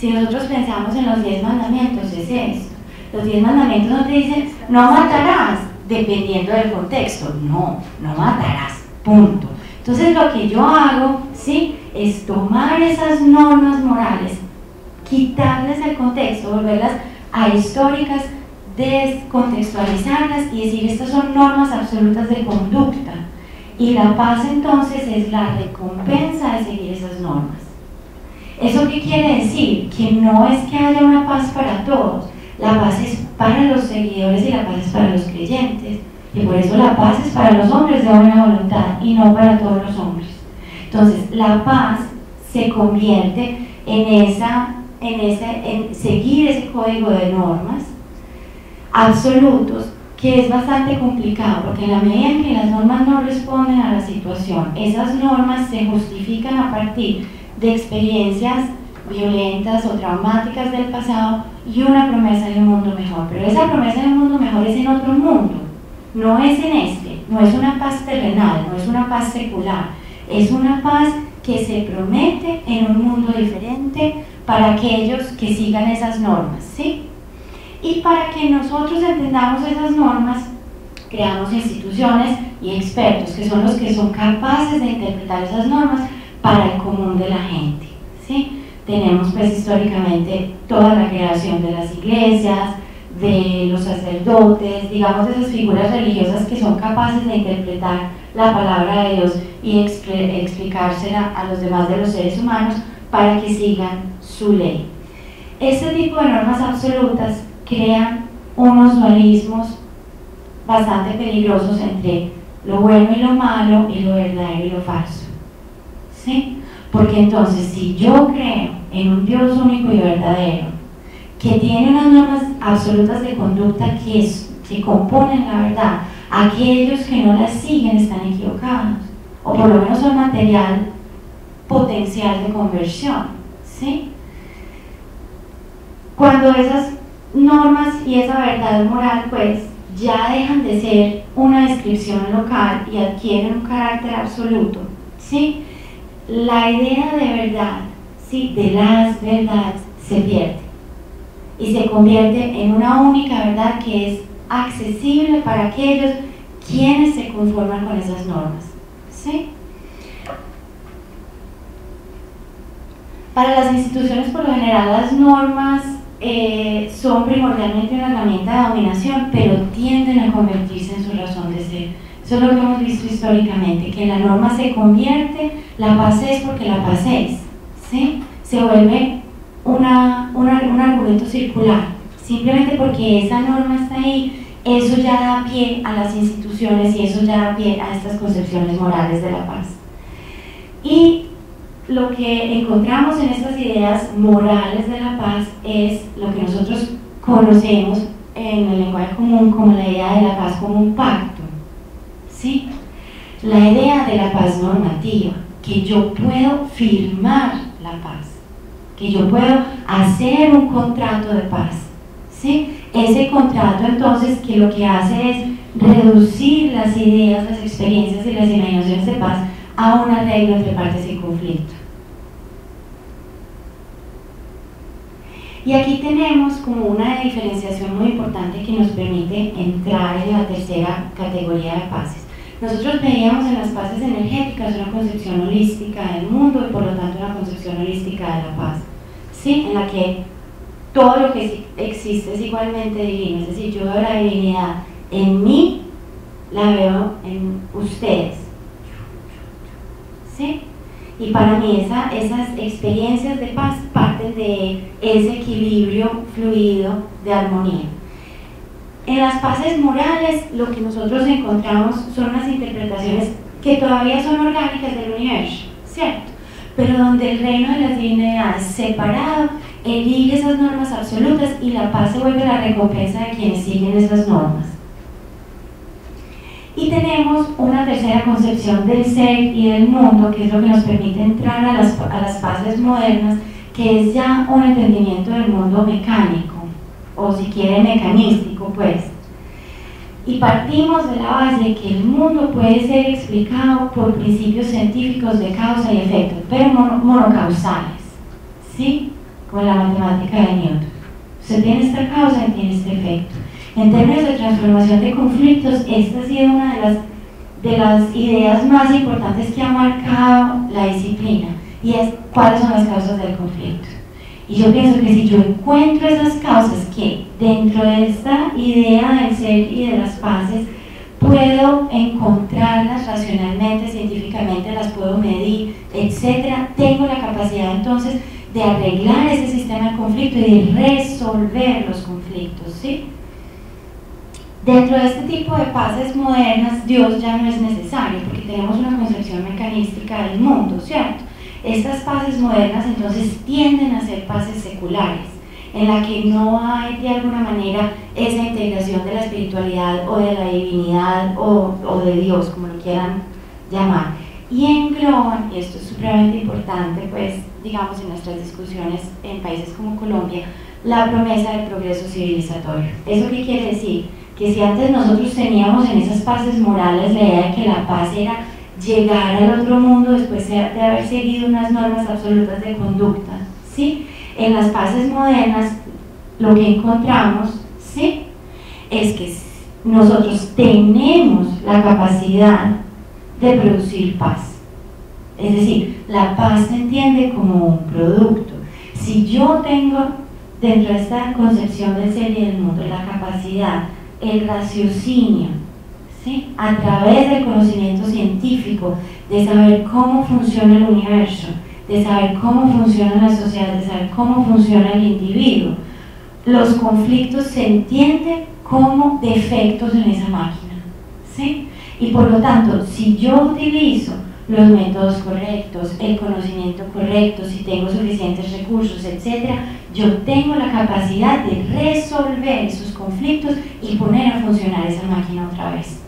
Si nosotros pensamos en los diez mandamientos, es esto. Los diez mandamientos no te dicen, no matarás, dependiendo del contexto. No, no matarás, punto. Entonces lo que yo hago, ¿sí? Es tomar esas normas morales quitarles el contexto, volverlas a históricas, descontextualizarlas y decir estas son normas absolutas de conducta. Y la paz entonces es la recompensa de seguir esas normas. ¿Eso qué quiere decir? Que no es que haya una paz para todos, la paz es para los seguidores y la paz es para los creyentes. Y por eso la paz es para los hombres de buena voluntad y no para todos los hombres. Entonces, la paz se convierte en, esa, en, ese, en seguir ese código de normas absolutos que es bastante complicado, porque en la medida en que las normas no responden a la situación, esas normas se justifican a partir de experiencias violentas o traumáticas del pasado y una promesa de un mundo mejor. Pero esa promesa de un mundo mejor es en otro mundo, no es en este, no es una paz terrenal, no es una paz secular, es una paz que se promete en un mundo diferente para aquellos que sigan esas normas, ¿sí? Y para que nosotros entendamos esas normas, creamos instituciones y expertos, que son los que son capaces de interpretar esas normas para el común de la gente, ¿sí? Tenemos pues históricamente toda la creación de las iglesias, de los sacerdotes, digamos de esas figuras religiosas que son capaces de interpretar la palabra de Dios y explicársela a los demás de los seres humanos para que sigan su ley. Este tipo de normas absolutas crean unos dualismos bastante peligrosos entre lo bueno y lo malo y lo verdadero y lo falso. ¿Sí? Porque entonces si yo creo en un Dios único y verdadero, que tiene unas normas absolutas de conducta que, que componen la verdad, aquellos que no las siguen están equivocados, o por lo menos son material potencial de conversión. ¿sí? Cuando esas normas y esa verdad moral pues ya dejan de ser una descripción local y adquieren un carácter absoluto, ¿sí? La idea de verdad, ¿sí? de las verdades, se pierde y se convierte en una única verdad que es accesible para aquellos quienes se conforman con esas normas. ¿sí? Para las instituciones, por lo general, las normas eh, son primordialmente una herramienta de dominación, pero tienden a convertirse en su razón de ser. Eso es lo que hemos visto históricamente, que la norma se convierte, la paz es porque la paz es. ¿sí? Se vuelve una, un argumento circular, simplemente porque esa norma está ahí, eso ya da pie a las instituciones y eso ya da pie a estas concepciones morales de la paz. Y lo que encontramos en estas ideas morales de la paz es lo que nosotros conocemos en el lenguaje común como la idea de la paz como un pacto. ¿Sí? La idea de la paz normativa, que yo puedo firmar la paz que yo puedo hacer un contrato de paz. ¿sí? Ese contrato entonces que lo que hace es reducir las ideas, las experiencias y las imaginaciones de paz a un arreglo entre partes en conflicto. Y aquí tenemos como una diferenciación muy importante que nos permite entrar en la tercera categoría de paces. Nosotros veíamos en las paces energéticas una concepción holística del mundo y por lo tanto una concepción holística de la paz. ¿sí? en la que todo lo que existe es igualmente divino, es decir, yo veo la divinidad en mí, la veo en ustedes. ¿Sí? Y para mí esa, esas experiencias de paz parten de ese equilibrio fluido de armonía. En las paces morales lo que nosotros encontramos son unas interpretaciones que todavía son orgánicas del universo, ¿cierto? pero donde el reino de las divinidades separado elige esas normas absolutas y la paz se vuelve la recompensa de quienes siguen esas normas. Y tenemos una tercera concepción del ser y del mundo, que es lo que nos permite entrar a las, a las paces modernas, que es ya un entendimiento del mundo mecánico, o si quiere mecanístico, pues y partimos de la base de que el mundo puede ser explicado por principios científicos de causa y efecto, pero monocausales, ¿sí? Como la matemática de Newton. Usted tiene esta causa y tiene este efecto. En términos de transformación de conflictos, esta ha sido una de las, de las ideas más importantes que ha marcado la disciplina, y es cuáles son las causas del conflicto. Y yo pienso que si yo encuentro esas causas que dentro de esta idea del ser y de las paces puedo encontrarlas racionalmente, científicamente, las puedo medir, etcétera, tengo la capacidad entonces de arreglar ese sistema de conflicto y de resolver los conflictos, ¿sí? Dentro de este tipo de paces modernas, Dios ya no es necesario porque tenemos una concepción mecanística del mundo, ¿cierto? Estas paces modernas entonces tienden a ser paces seculares, en la que no hay de alguna manera esa integración de la espiritualidad o de la divinidad o, de Dios, como lo quieran llamar. Y engloban, y esto es supremamente importante, pues digamos en nuestras discusiones en países como Colombia, la promesa del progreso civilizatorio. ¿Eso qué quiere decir? que si antes nosotros teníamos en esas paces morales la idea de que la paz era llegar al otro mundo después de haber seguido unas normas absolutas de conducta, ¿sí? En las paces modernas lo que encontramos, ¿sí? Es que nosotros tenemos la capacidad de producir paz. Es decir, la paz se entiende como un producto. Si yo tengo dentro de esta concepción del ser y del mundo la capacidad el raciocinio, ¿sí? a través del conocimiento científico, de saber cómo funciona el universo, de saber cómo funciona la sociedad, de saber cómo funciona el individuo. Los conflictos se entienden como defectos en esa máquina. ¿sí? Y por lo tanto, si yo utilizo los métodos correctos, el conocimiento correcto, si tengo suficientes recursos, etc., yo tengo la capacidad de resolver esos conflictos y poner a funcionar esa máquina otra vez.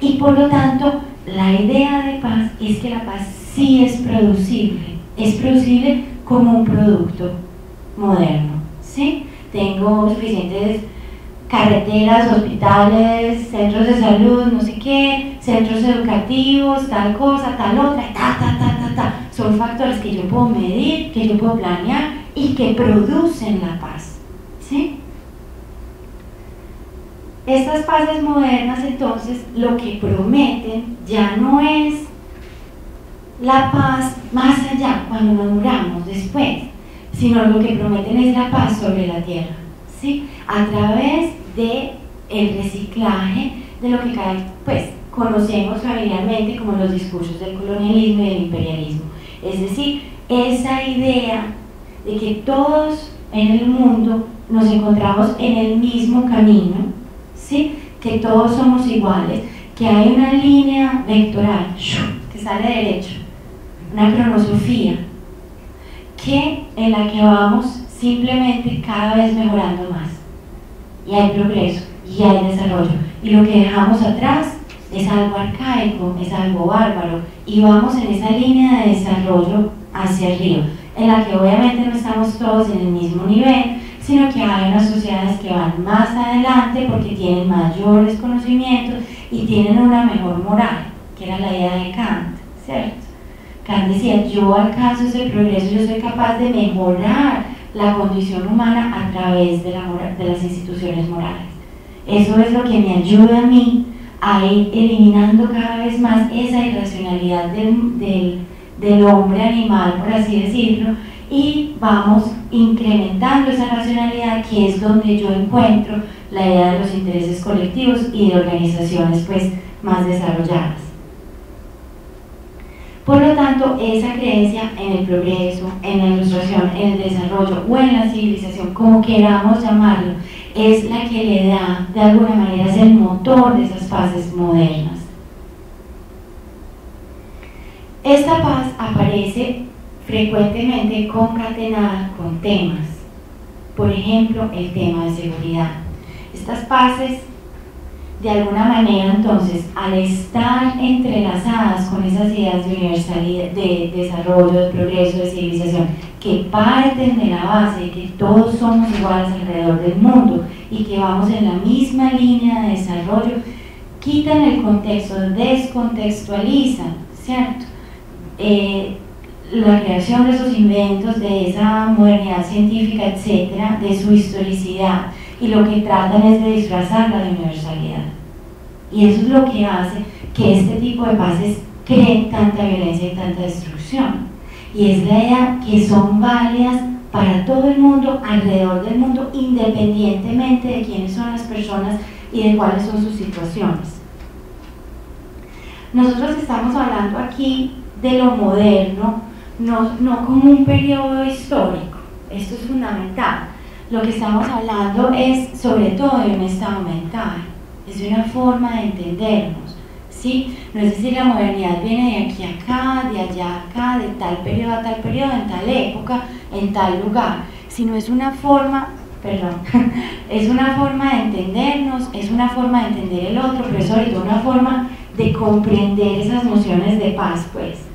Y por lo tanto, la idea de paz es que la paz sí es producible, es producible como un producto moderno. ¿sí? Tengo suficientes carreteras, hospitales, centros de salud, no sé qué, centros educativos, tal cosa, tal otra, ta, ta, ta, ta, ta. Son factores que yo puedo medir, que yo puedo planear y que producen la paz. ¿Sí? Estas paces modernas entonces lo que prometen ya no es la paz más allá cuando nos muramos después, sino lo que prometen es la paz sobre la tierra. ¿sí? A través de el reciclaje de lo que pues, conocemos familiarmente como los discursos del colonialismo y del imperialismo. Es decir, esa idea de que todos en el mundo nos encontramos en el mismo camino, ¿sí? que todos somos iguales, que hay una línea vectoral que sale derecho, una cronosofía, que en la que vamos simplemente cada vez mejorando más. Y hay progreso, y hay desarrollo. Y lo que dejamos atrás es algo arcaico, es algo bárbaro, y vamos en esa línea de desarrollo hacia arriba en la que obviamente no estamos todos en el mismo nivel, sino que hay unas sociedades que van más adelante porque tienen mayores conocimientos y tienen una mejor moral, que era la idea de Kant, ¿cierto? Kant decía, yo alcanzo ese progreso, yo soy capaz de mejorar la condición humana a través de, la de las instituciones morales. Eso es lo que me ayuda a mí a ir eliminando cada vez más esa irracionalidad del, del del hombre animal, por así decirlo, y vamos incrementando esa racionalidad que es donde yo encuentro la idea de los intereses colectivos y de organizaciones pues más desarrolladas. Por lo tanto, esa creencia en el progreso, en la ilustración, en el desarrollo o en la civilización, como queramos llamarlo, es la que le da, de alguna manera, es el motor de esas fases modernas. Esta paz aparece frecuentemente concatenada con temas, por ejemplo, el tema de seguridad. Estas paces, de alguna manera, entonces, al estar entrelazadas con esas ideas de universalidad, de desarrollo, de progreso, de civilización, que parten de la base de que todos somos iguales alrededor del mundo y que vamos en la misma línea de desarrollo, quitan el contexto, descontextualizan, ¿cierto? Eh, la creación de esos inventos, de esa modernidad científica, etcétera, de su historicidad, y lo que tratan es de disfrazarla de universalidad. Y eso es lo que hace que este tipo de pases creen tanta violencia y tanta destrucción. Y es la idea que son válidas para todo el mundo, alrededor del mundo, independientemente de quiénes son las personas y de cuáles son sus situaciones. Nosotros estamos hablando aquí de lo moderno, no, no como un periodo histórico. Esto es fundamental. Lo que estamos hablando es sobre todo de un estado mental, es una forma de entendernos. ¿sí? No es decir, la modernidad viene de aquí a acá, de allá a acá, de tal periodo a tal periodo, en tal época, en tal lugar, sino es una forma, perdón, es una forma de entendernos, es una forma de entender el otro, pero sobre todo una forma de comprender esas nociones de paz, pues.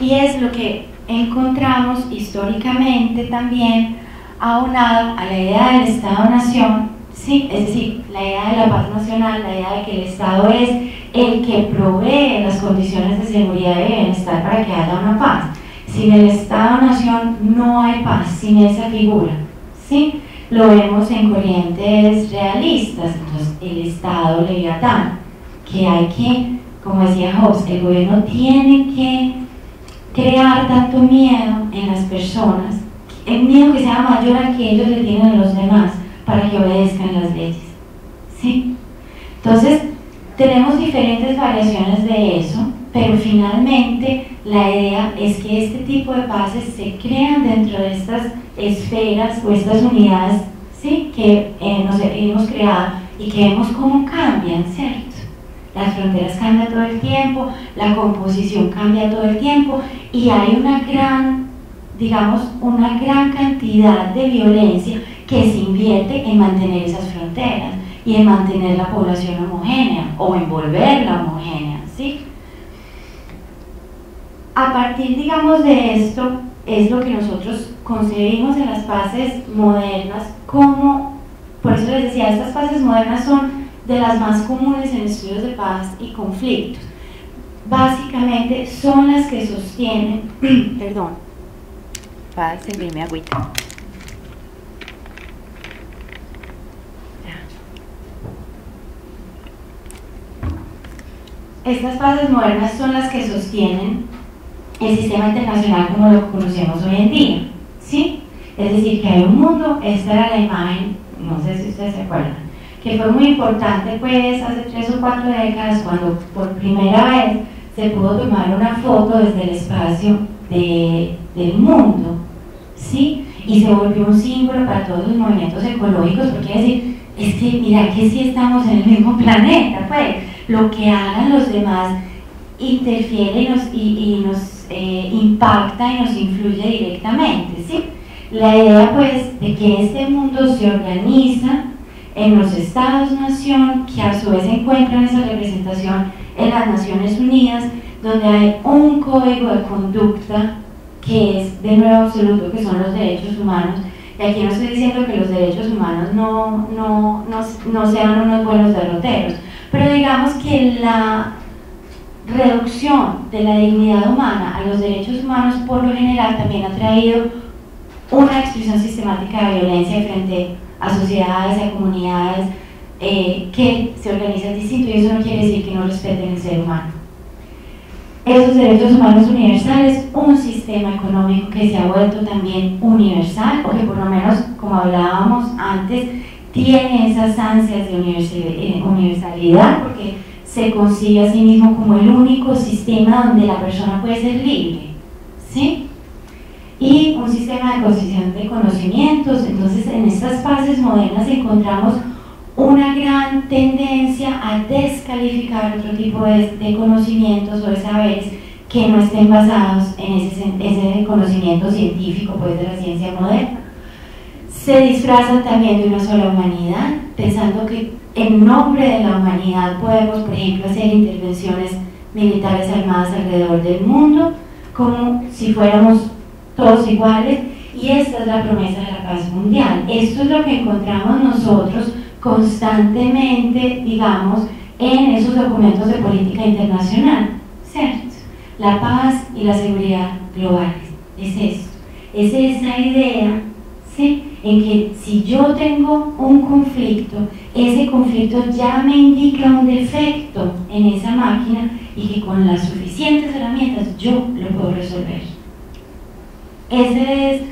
Y es lo que encontramos históricamente también aunado a la idea del Estado-Nación, ¿sí? es decir, la idea de la paz nacional, la idea de que el Estado es el que provee las condiciones de seguridad y bienestar para que haya una paz. Sin el Estado-Nación no hay paz, sin esa figura. ¿sí? Lo vemos en corrientes realistas, entonces el Estado leviatán, que hay que, como decía Hobbes, el gobierno tiene que crear tanto miedo en las personas, el miedo que sea mayor al que ellos le tienen a los demás para que obedezcan las leyes. ¿Sí? Entonces, tenemos diferentes variaciones de eso, pero finalmente la idea es que este tipo de bases se crean dentro de estas esferas o estas unidades ¿sí? que eh, nos hemos creado y que vemos cómo cambian, ¿cierto? Las fronteras cambian todo el tiempo, la composición cambia todo el tiempo y hay una gran, digamos, una gran cantidad de violencia que se invierte en mantener esas fronteras y en mantener la población homogénea o en volverla homogénea, ¿sí? A partir, digamos, de esto es lo que nosotros concebimos en las fases modernas como, por eso les decía, estas fases modernas son de las más comunes en estudios de paz y conflictos. Básicamente son las que sostienen, perdón, para servirme agüita. Estas fases modernas son las que sostienen el sistema internacional como lo conocemos hoy en día. ¿sí? Es decir, que hay un mundo, esta era la imagen, no sé si ustedes se acuerdan, que fue muy importante pues hace tres o cuatro décadas cuando por primera vez se pudo tomar una foto desde el espacio del mundo, ¿sí? Y se volvió un símbolo para todos los movimientos ecológicos, porque es decir, es que mira que sí estamos en el mismo planeta, pues lo que hagan los demás interfiere y nos, y, nos eh, impacta y nos influye directamente, ¿sí? La idea pues de que este mundo se organiza en los estados-nación, que a su vez encuentran esa representación en las Naciones Unidas, donde hay un código de conducta que es de nuevo absoluto, que son los derechos humanos. Y aquí no estoy diciendo que los derechos humanos no, no, no, no sean unos buenos derroteros, pero digamos que la reducción de la dignidad humana a los derechos humanos por lo general también ha traído una expresión sistemática de violencia frente a sociedades, a comunidades eh, que se organizan distinto y eso no quiere decir que no respeten el ser humano. Esos derechos humanos universales, un sistema económico que se ha vuelto también universal o que por lo menos, como hablábamos antes, tiene esas ansias de eh, universalidad porque se consigue a sí mismo como el único sistema donde la persona puede ser libre. ¿sí? Y un sistema de construcción de conocimientos. Entonces, en estas fases modernas encontramos una gran tendencia a descalificar otro tipo de, conocimientos o de saberes que no estén basados en ese, ese, conocimiento científico pues, de la ciencia moderna. Se disfrazan también de una sola humanidad, pensando que en nombre de la humanidad podemos, por ejemplo, hacer intervenciones militares armadas alrededor del mundo, como si fuéramos todos iguales, y esta es la promesa de la paz mundial. Esto es lo que encontramos nosotros constantemente, digamos, en esos documentos de política internacional, ¿cierto? La paz y la seguridad globales, es esto, es esa idea, ¿sí? En que si yo tengo un conflicto, ese conflicto ya me indica un defecto en esa máquina y que con las suficientes herramientas yo lo puedo resolver. Esa es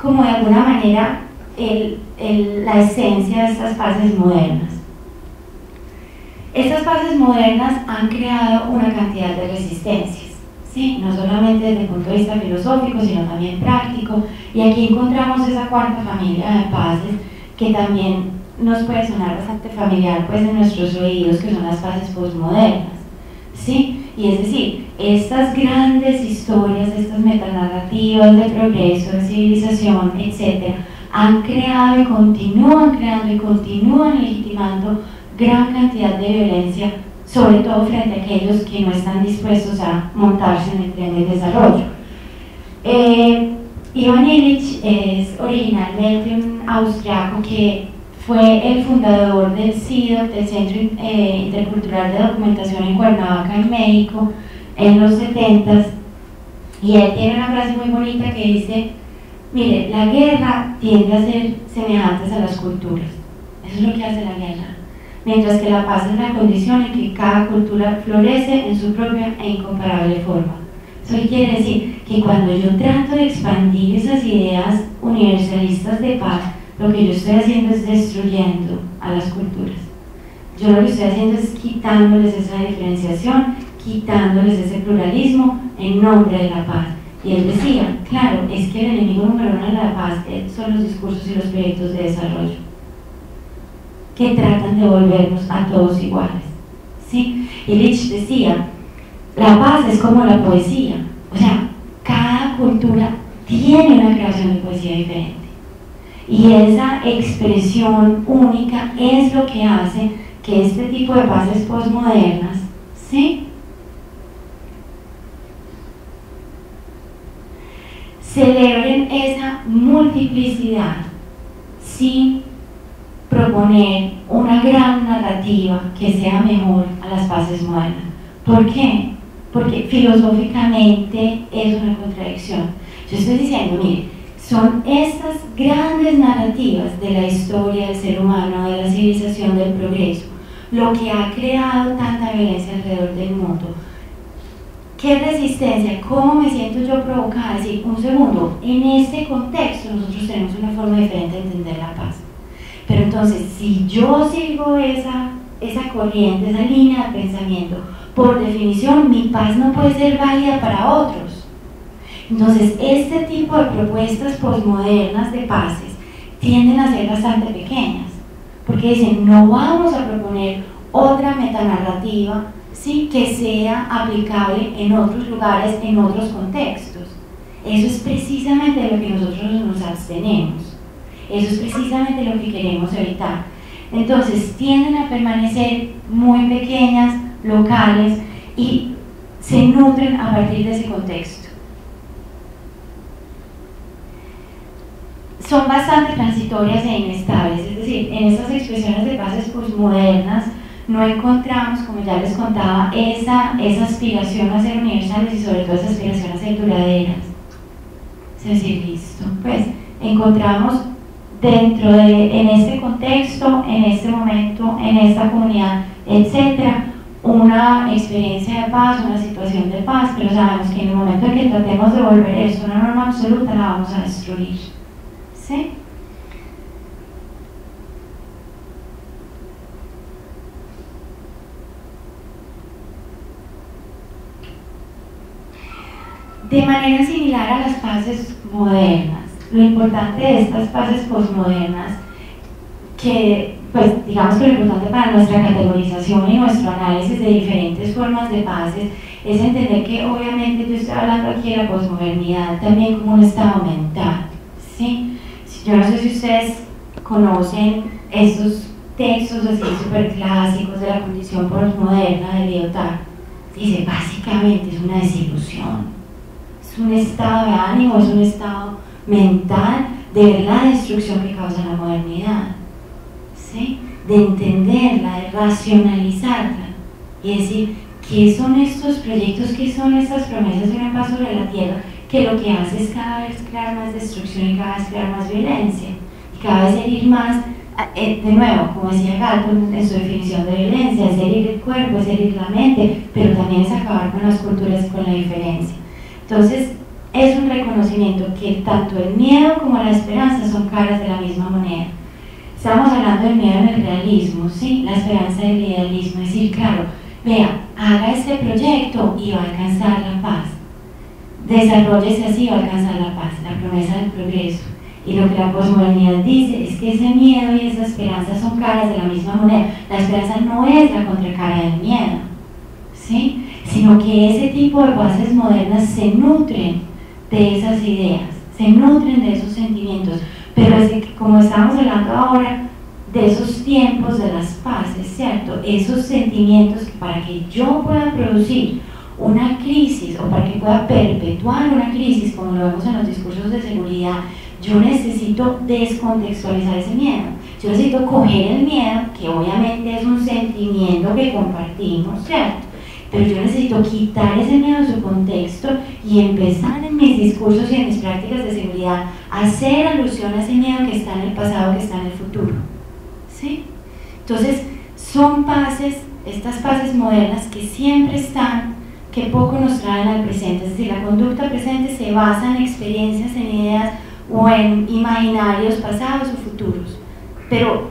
como de alguna manera la esencia de estas fases modernas. Estas fases modernas han creado una cantidad de resistencias, ¿sí? no solamente desde el punto de vista filosófico, sino también práctico. Y aquí encontramos esa cuarta familia de paces que también nos puede sonar bastante familiar pues, en nuestros oídos, que son las paces postmodernas. ¿sí? Y es decir, estas grandes historias, estas metanarrativas de progreso, de civilización, etc., han creado y continúan creando y continúan legitimando gran cantidad de violencia, sobre todo frente a aquellos que no están dispuestos a montarse en el tren del desarrollo. Eh, Ivan Illich es originalmente un austriaco que fue el fundador del CIDO, del Centro eh, Intercultural de Documentación en Cuernavaca, en México, en los 70 y él tiene una frase muy bonita que dice, mire, la guerra tiende a ser semejantes a las culturas, eso es lo que hace la guerra, mientras que la paz es la condición en que cada cultura florece en su propia e incomparable forma. Eso quiere decir que cuando yo trato de expandir esas ideas universalistas de paz, lo que yo estoy haciendo es destruyendo a las culturas. Yo lo que estoy haciendo es quitándoles esa diferenciación, quitándoles ese pluralismo en nombre de la paz. Y él decía, claro, es que el enemigo número uno de la paz son los discursos y los proyectos de desarrollo, que tratan de volvernos a todos iguales. ¿sí? Y Rich decía, la paz es como la poesía, o sea, cada cultura tiene una creación de poesía diferente. Y esa expresión única es lo que hace que este tipo de bases postmodernas, ¿sí? celebren esa multiplicidad sin proponer una gran narrativa que sea mejor a las bases modernas. ¿Por qué? Porque filosóficamente es una contradicción. Yo estoy diciendo, mire, son estas grandes narrativas de la historia del ser humano, de la civilización, del progreso, lo que ha creado tanta violencia alrededor del mundo. ¿Qué resistencia? ¿Cómo me siento yo provocada? Decir, un segundo, en este contexto nosotros tenemos una forma diferente de entender la paz. Pero entonces, si yo sigo esa, esa corriente, esa línea de pensamiento, por definición mi paz no puede ser válida para otros entonces, este tipo de propuestas posmodernas de pases tienden a ser bastante pequeñas, porque dicen, no vamos a proponer otra metanarrativa ¿sí? que sea aplicable en otros lugares, en otros contextos. Eso es precisamente lo que nosotros nos abstenemos. Eso es precisamente lo que queremos evitar. Entonces, tienden a permanecer muy pequeñas, locales y se nutren a partir de ese contexto. Son bastante transitorias e inestables, es decir, en estas expresiones de bases postmodernas no encontramos, como ya les contaba, esa, esa aspiración a ser universales y sobre todo esa aspiración a ser duraderas. Es decir, listo, pues encontramos dentro de, en este contexto, en este momento, en esta comunidad, etcétera, una experiencia de paz, una situación de paz, pero sabemos que en el momento en que tratemos de volver eso una norma absoluta, la vamos a destruir. De manera similar a las fases modernas, lo importante de estas fases posmodernas, que pues digamos que lo importante para nuestra categorización y nuestro análisis de diferentes formas de fases es entender que obviamente yo estoy hablando aquí de la posmodernidad también como un estado mental, ¿sí? Yo no sé si ustedes conocen estos textos así súper clásicos de la condición postmoderna de Lyotard. Dice, básicamente es una desilusión. Es un estado de ánimo, es un estado mental de ver la destrucción que causa la modernidad. ¿sí? De entenderla, de racionalizarla. Y decir, ¿qué son estos proyectos, qué son estas promesas de una paz sobre la tierra que lo que hace es cada vez crear más destrucción y cada vez crear más violencia y cada vez herir más, eh, de nuevo, como decía Galton en su definición de violencia, es herir el cuerpo, es herir la mente, pero también es acabar con las culturas, con la diferencia. Entonces, es un reconocimiento que tanto el miedo como la esperanza son caras de la misma moneda. Estamos hablando del miedo en el realismo, ¿sí? La esperanza del idealismo, es decir, claro, vea, haga este proyecto y va a alcanzar la paz desarrollese así alcanzar la paz, la promesa del progreso. Y lo que la posmodernidad dice es que ese miedo y esa esperanza son caras de la misma moneda. La esperanza no es la contracara del miedo, ¿sí? sino que ese tipo de bases modernas se nutren de esas ideas, se nutren de esos sentimientos. Pero que, como estamos hablando ahora, de esos tiempos de las paces, ¿cierto? Esos sentimientos para que yo pueda producir una crisis o para que pueda perpetuar una crisis, como lo vemos en los discursos de seguridad, yo necesito descontextualizar ese miedo. Yo necesito coger el miedo, que obviamente es un sentimiento que compartimos, ¿cierto? Pero yo necesito quitar ese miedo de su contexto y empezar en mis discursos y en mis prácticas de seguridad a hacer alusión a ese miedo que está en el pasado, que está en el futuro. ¿Sí? Entonces, son pases, estas pases modernas que siempre están, que poco nos traen al presente. Es decir, la conducta presente se basa en experiencias, en ideas o en imaginarios pasados o futuros, pero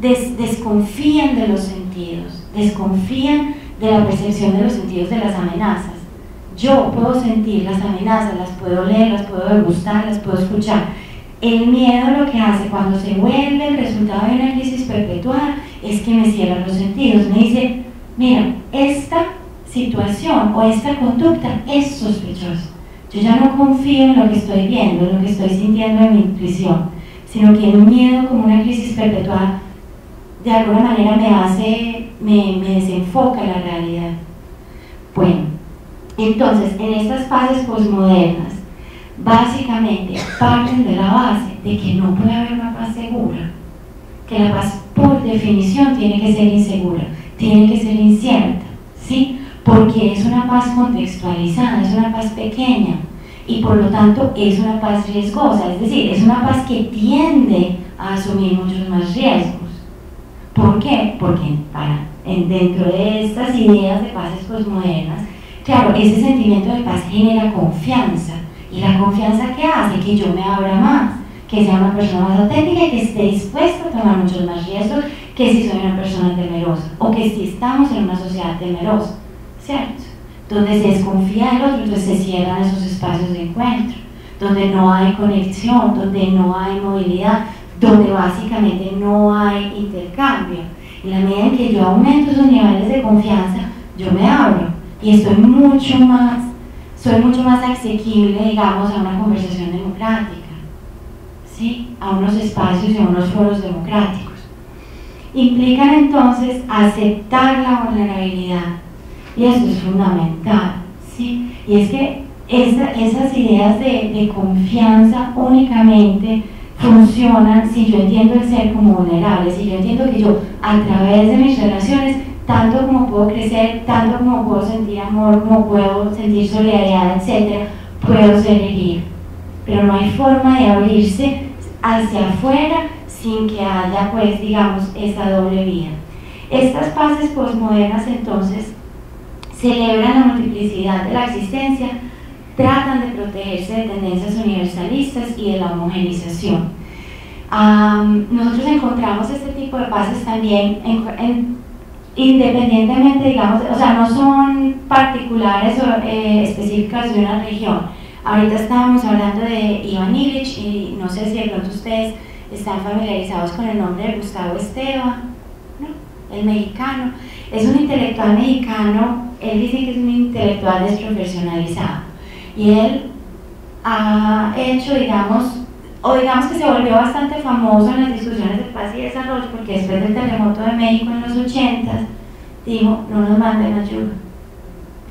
desconfían de los sentidos, desconfían de la percepción de los sentidos de las amenazas. Yo puedo sentir las amenazas, las puedo leer, las puedo degustar, las puedo escuchar. El miedo lo que hace cuando se vuelve el resultado de una crisis perpetuada es que me cierra los sentidos, me dice, mira, esta situación o esta conducta es sospechosa yo ya no confío en lo que estoy viendo, en lo que estoy sintiendo en mi intuición, sino que el miedo como una crisis perpetuada de alguna manera me hace, me, me desenfoca la realidad. Bueno, entonces en estas fases posmodernas, básicamente parten de la base de que no puede haber una paz segura, que la paz por definición tiene que ser insegura, tiene que ser incierta, ¿sí? Porque es una paz contextualizada, es una paz pequeña y por lo tanto es una paz riesgosa, es decir, es una paz que tiende a asumir muchos más riesgos. ¿Por qué? Porque para, dentro de estas ideas de paces postmodernas, claro, ese sentimiento de paz genera confianza y la confianza que hace que yo me abra más, que sea una persona más auténtica y que esté dispuesta a tomar muchos más riesgos que si soy una persona temerosa o que si estamos en una sociedad temerosa. Donde se desconfía del otro, entonces se cierran esos espacios de encuentro, donde no hay conexión, donde no hay movilidad, donde básicamente no hay intercambio. En la medida en que yo aumento esos niveles de confianza, yo me abro y estoy mucho más, soy mucho más asequible, digamos, a una conversación democrática, ¿sí? a unos espacios y a unos foros democráticos. Implican entonces aceptar la vulnerabilidad, y esto es fundamental, ¿sí? Y es que esas ideas de, confianza únicamente funcionan si yo entiendo el ser como vulnerable, si yo entiendo que yo a través de mis relaciones, tanto como puedo crecer, tanto como puedo sentir amor, como puedo sentir solidaridad, etc., puedo ser herido. Pero no hay forma de abrirse hacia afuera sin que haya, pues, digamos, esa doble vía. Estas paces postmodernas, entonces, celebran la multiplicidad de la existencia, tratan de protegerse de tendencias universalistas y de la homogenización. nosotros encontramos este tipo de pases también independientemente, digamos, o sea, no son particulares o eh, específicas de una región. Ahorita estábamos hablando de Iván Illich y no sé si de pronto ustedes están familiarizados con el nombre de Gustavo Esteban, ¿no? el mexicano. Es un intelectual mexicano él dice que es un intelectual desprofesionalizado y él ha hecho, digamos, o digamos que se volvió bastante famoso en las discusiones de paz y desarrollo porque después del terremoto de México en los 80 dijo, no nos manden ayuda,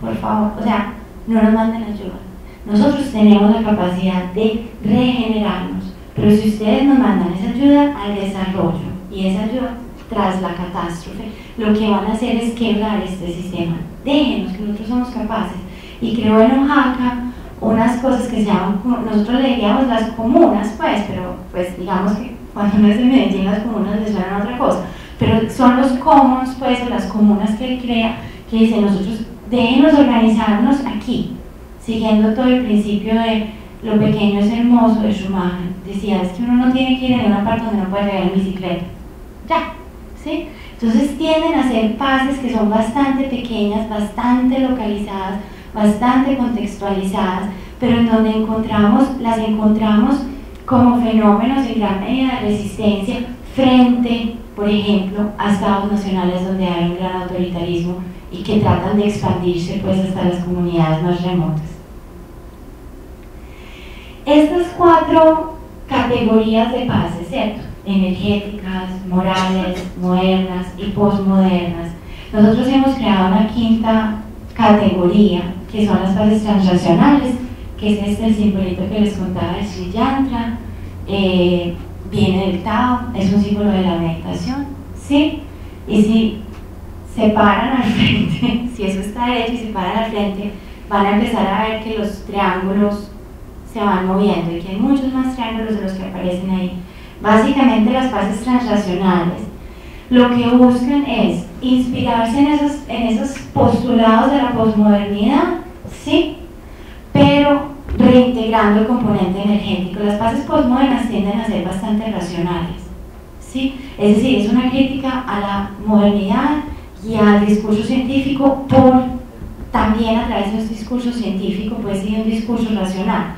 por favor, o sea, no nos manden ayuda. Nosotros tenemos la capacidad de regenerarnos, pero si ustedes nos mandan esa ayuda al desarrollo y esa ayuda tras la catástrofe, lo que van a hacer es quebrar este sistema. Déjenos que nosotros somos capaces. Y creo en Oaxaca unas cosas que se llaman, nosotros le diríamos las comunas, pues, pero pues digamos que cuando no es de Medellín las comunas les suenan otra cosa. Pero son los comuns, pues, las comunas que él crea, que dice nosotros déjenos organizarnos aquí, siguiendo todo el principio de lo pequeño es hermoso de Schumacher. Decía, es que uno no tiene que ir en una parte donde no puede llegar en bicicleta. Ya, entonces tienden a ser pases que son bastante pequeñas, bastante localizadas, bastante contextualizadas, pero en donde encontramos, las encontramos como fenómenos en gran medida de resistencia frente, por ejemplo, a estados nacionales donde hay un gran autoritarismo y que tratan de expandirse pues hasta las comunidades más remotas. Estas cuatro categorías de paz, ¿cierto? Energéticas, morales, modernas y posmodernas. Nosotros hemos creado una quinta categoría, que son las paces transnacionales, que es este simbolito que les contaba de Sri Yantra, eh, viene del Tao, es un símbolo de la meditación, ¿sí? Y si se paran al frente, si eso está derecho y se paran al frente, van a empezar a ver que los triángulos se van moviendo y que hay muchos más triángulos de los que aparecen ahí. Básicamente las fases transracionales lo que buscan es inspirarse en esos, en esos postulados de la posmodernidad, ¿sí? Pero reintegrando el componente energético. Las fases postmodernas tienden a ser bastante racionales, ¿sí? Es decir, es una crítica a la modernidad y al discurso científico por también a través de un discurso científico, pues sí, un discurso racional.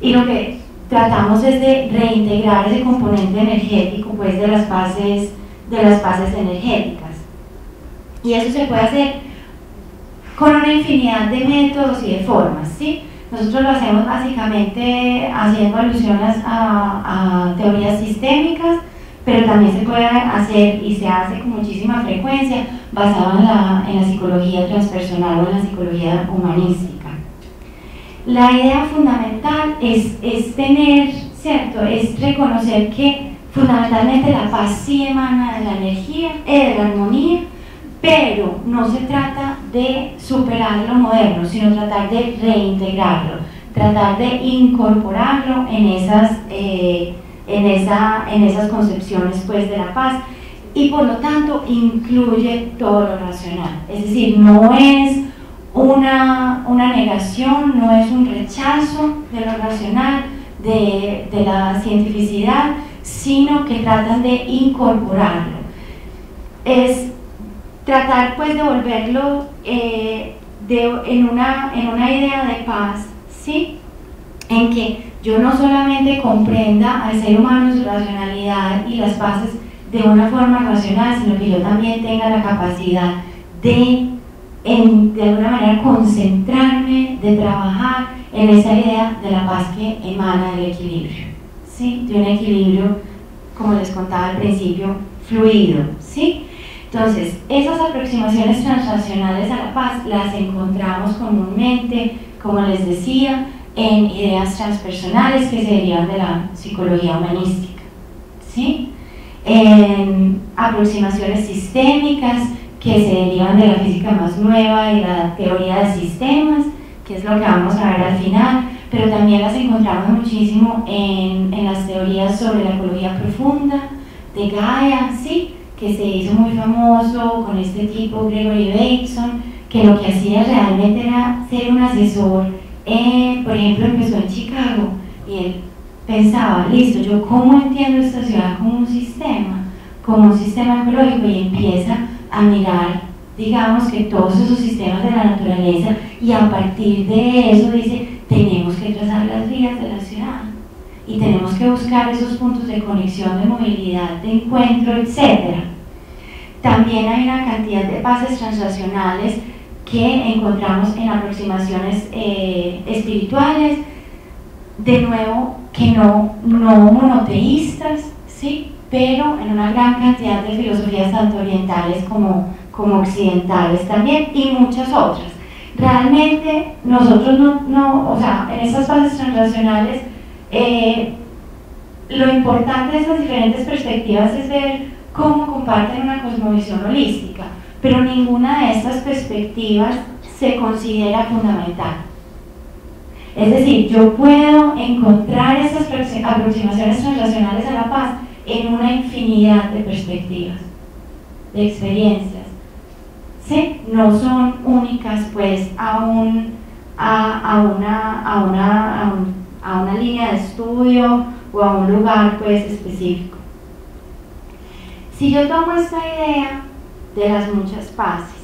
Y lo que tratamos de reintegrar ese componente energético, pues de las fases, de las fases energéticas. Y eso se puede hacer con una infinidad de métodos y de formas, ¿sí? Nosotros lo hacemos básicamente haciendo alusiones a, a teorías sistémicas, pero también se puede hacer y se hace con muchísima frecuencia basado en la, en la psicología transpersonal o en la psicología humanística. La idea fundamental es, es tener, ¿cierto? Es reconocer que fundamentalmente la paz sí emana de la energía, eh, de la armonía, pero no se trata de superar lo moderno, sino tratar de reintegrarlo, tratar de incorporarlo en esas... Eh, en, esa, en esas concepciones pues, de la paz y por lo tanto incluye todo lo racional. Es decir, no es una, una negación, no es un rechazo de lo racional, de, de, la cientificidad, sino que tratan de incorporarlo. Es tratar pues de volverlo eh, de, en, una, en una idea de paz, ¿sí? En que yo no solamente comprenda al ser humano su racionalidad y las bases de una forma racional, sino que yo también tenga la capacidad de, en, de alguna manera, concentrarme, de trabajar en esa idea de la paz que emana del equilibrio, ¿sí? de un equilibrio, como les contaba al principio, fluido. ¿sí? Entonces, esas aproximaciones transnacionales a la paz las encontramos comúnmente, como les decía, en ideas transpersonales que se derivan de la psicología humanística, ¿sí? en aproximaciones sistémicas que se derivan de la física más nueva y la teoría de sistemas, que es lo que vamos a ver al final, pero también las encontramos muchísimo en, en las teorías sobre la ecología profunda de Gaia, ¿sí? que se hizo muy famoso con este tipo Gregory Bateson, que lo que hacía realmente era ser un asesor eh, por ejemplo, empezó en Chicago y él pensaba, listo, yo cómo entiendo esta ciudad como un sistema, como un sistema ecológico y empieza a mirar, digamos que todos esos sistemas de la naturaleza y a partir de eso dice, tenemos que trazar las vías de la ciudad y tenemos que buscar esos puntos de conexión, de movilidad, de encuentro, etc. También hay una cantidad de pases transnacionales que encontramos en aproximaciones eh, espirituales, de nuevo que no, no monoteístas, ¿sí? Pero en una gran cantidad de filosofías tanto orientales como, como occidentales también y muchas otras. Realmente nosotros no, no o sea, en esas fases transnacionales, eh, lo importante de esas diferentes perspectivas es ver cómo comparten una cosmovisión holística pero ninguna de estas perspectivas se considera fundamental. Es decir, yo puedo encontrar esas aproximaciones transnacionales a la paz en una infinidad de perspectivas, de experiencias. ¿Sí? No son únicas pues a, un, a, una, a, una, a una línea de estudio o a un lugar pues específico. Si yo tomo esta idea de las muchas paces.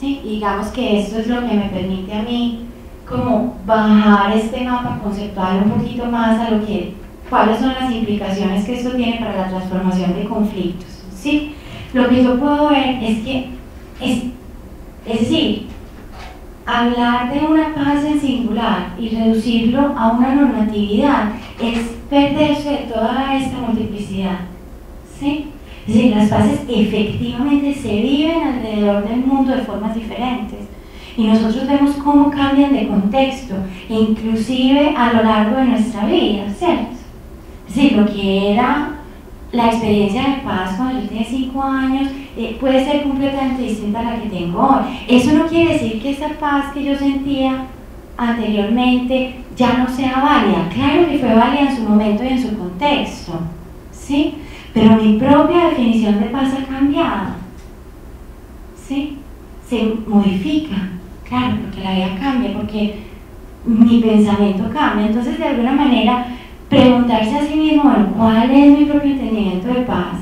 ¿sí? digamos que esto es lo que me permite a mí como bajar este mapa conceptual un poquito más a lo que, cuáles son las implicaciones que esto tiene para la transformación de conflictos. ¿sí? Lo que yo puedo ver es que, es, decir, hablar de una paz en singular y reducirlo a una normatividad es perderse toda esta multiplicidad. ¿sí? Es decir, las paces efectivamente se viven alrededor del mundo de formas diferentes y nosotros vemos cómo cambian de contexto, inclusive a lo largo de nuestra vida, ¿cierto? Decir, lo que era la experiencia de paz cuando yo tenía 5 años eh, puede ser completamente distinta a la que tengo hoy. Eso no quiere decir que esa paz que yo sentía anteriormente ya no sea válida. Claro que fue válida en su momento y en su contexto, ¿sí? Pero mi propia definición de paz ha cambiado, ¿sí? Se modifica, claro, porque la vida cambia, porque mi pensamiento cambia. Entonces, de alguna manera, preguntarse a sí mismo, ¿cuál es mi propio entendimiento de paz?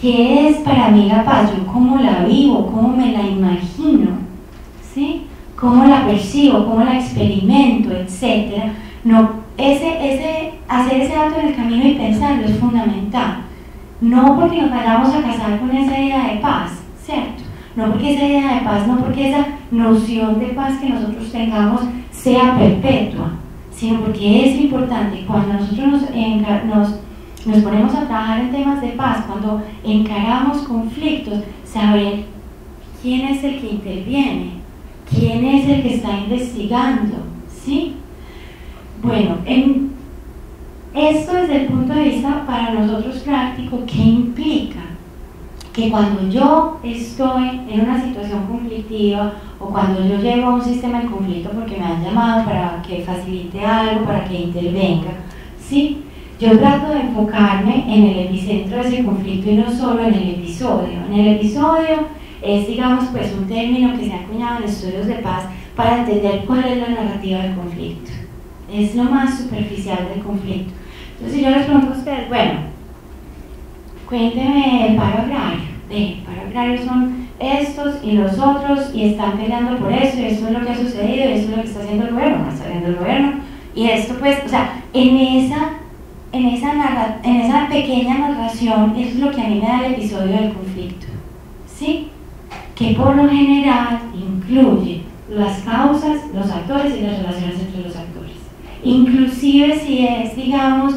¿Qué es para mí la paz? ¿Yo cómo la vivo? ¿Cómo me la imagino? ¿Sí? ¿Cómo la percibo? ¿Cómo la experimento? Etcétera. No, ese, ese, hacer ese acto en el camino y pensarlo es fundamental. No porque nos vayamos a casar con esa idea de paz, ¿cierto? No porque esa idea de paz, no porque esa noción de paz que nosotros tengamos sea perpetua, sino porque es importante cuando nosotros nos, nos, ponemos a trabajar en temas de paz, cuando encaramos conflictos, saber quién es el que interviene, quién es el que está investigando, ¿sí? Bueno, en, esto desde el punto de vista para nosotros práctico, ¿qué implica? Que cuando yo estoy en una situación conflictiva o cuando yo llego a un sistema de conflicto porque me han llamado para que facilite algo, para que intervenga, ¿sí? Yo trato de enfocarme en el epicentro de ese conflicto y no solo en el episodio. En el episodio es, digamos, pues un término que se ha acuñado en estudios de paz para entender cuál es la narrativa del conflicto. Es lo más superficial del conflicto. Entonces yo les pregunto a ustedes, bueno, cuéntenme el paro agrario. el paro agrario son estos y los otros y están peleando por eso y eso es lo que ha sucedido y eso es lo que está haciendo el gobierno, está haciendo el gobierno. Y esto pues, o sea, en esa, en esa, en esa pequeña narración es lo que a mí me da el episodio del conflicto. ¿Sí? Que por lo general incluye las causas, los actores y las relaciones entre los actores. Inclusive si es, digamos,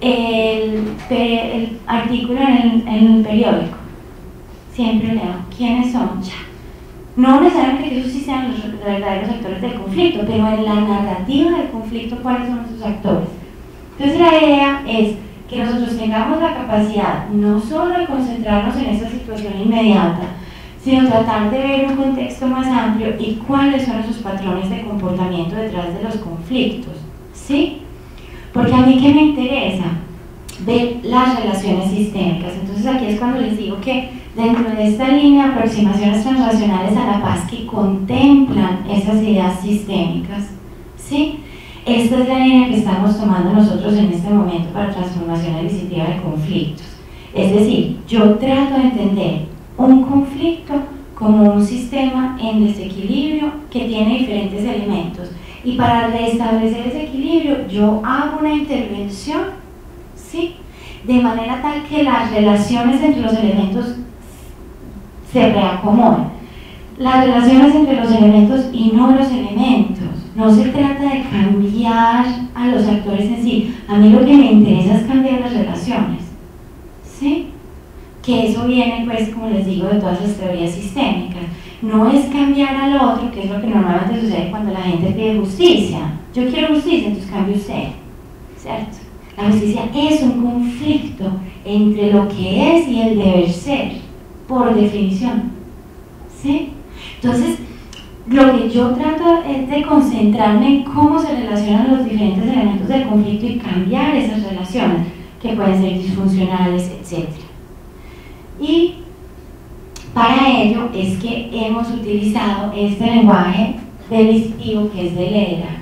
el, el artículo en el, en el periódico siempre leo quiénes son ya. No necesariamente que esos sí sean los verdaderos actores del conflicto, pero en la narrativa del conflicto, ¿cuáles son esos actores? Entonces la idea es que nosotros tengamos la capacidad no solo de concentrarnos en esa situación inmediata, sino tratar de ver un contexto más amplio y cuáles son esos patrones de comportamiento detrás de los conflictos. ¿Sí? Porque a mí que me interesa ver las relaciones sistémicas. Entonces aquí es cuando les digo que dentro de esta línea de aproximaciones transnacionales a la paz que contemplan esas ideas sistémicas, ¿sí? Esta es la línea que estamos tomando nosotros en este momento para transformación adquisitiva de conflictos. Es decir, yo trato de entender un conflicto como un sistema en desequilibrio que tiene diferentes elementos. Y para restablecer ese equilibrio, yo hago una intervención, ¿sí? De manera tal que las relaciones entre los elementos se reacomoden. Las relaciones entre los elementos y no los elementos. No se trata de cambiar a los actores en sí. A mí lo que me interesa es cambiar las relaciones. ¿Sí? Que eso viene, pues, como les digo, de todas las teorías sistémicas. No es cambiar al otro, que es lo que normalmente sucede cuando la gente pide justicia. Yo quiero justicia, entonces cambio usted. ¿Cierto? La justicia es un conflicto entre lo que es y el deber ser por definición. ¿Sí? Entonces, lo que yo trato es de concentrarme en cómo se relacionan los diferentes elementos del conflicto y cambiar esas relaciones, que pueden ser disfuncionales, etc. Y para ello es que hemos utilizado este lenguaje del lisitivo que es de Lederer.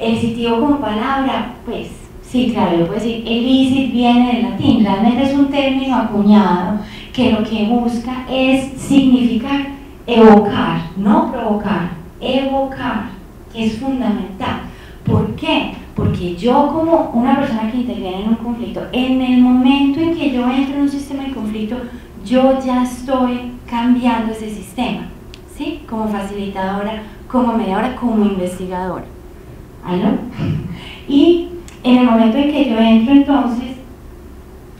El como palabra, pues sí, claro, yo puedo decir, el viene del latín, realmente es un término acuñado que lo que busca es significar, evocar, no provocar, evocar, es fundamental. ¿Por qué? Porque yo como una persona que interviene en un conflicto, en el momento en que yo entro en un sistema de conflicto, yo ya estoy cambiando ese sistema, ¿sí? Como facilitadora, como mediadora, como investigadora. ¿Aló? Y en el momento en que yo entro entonces,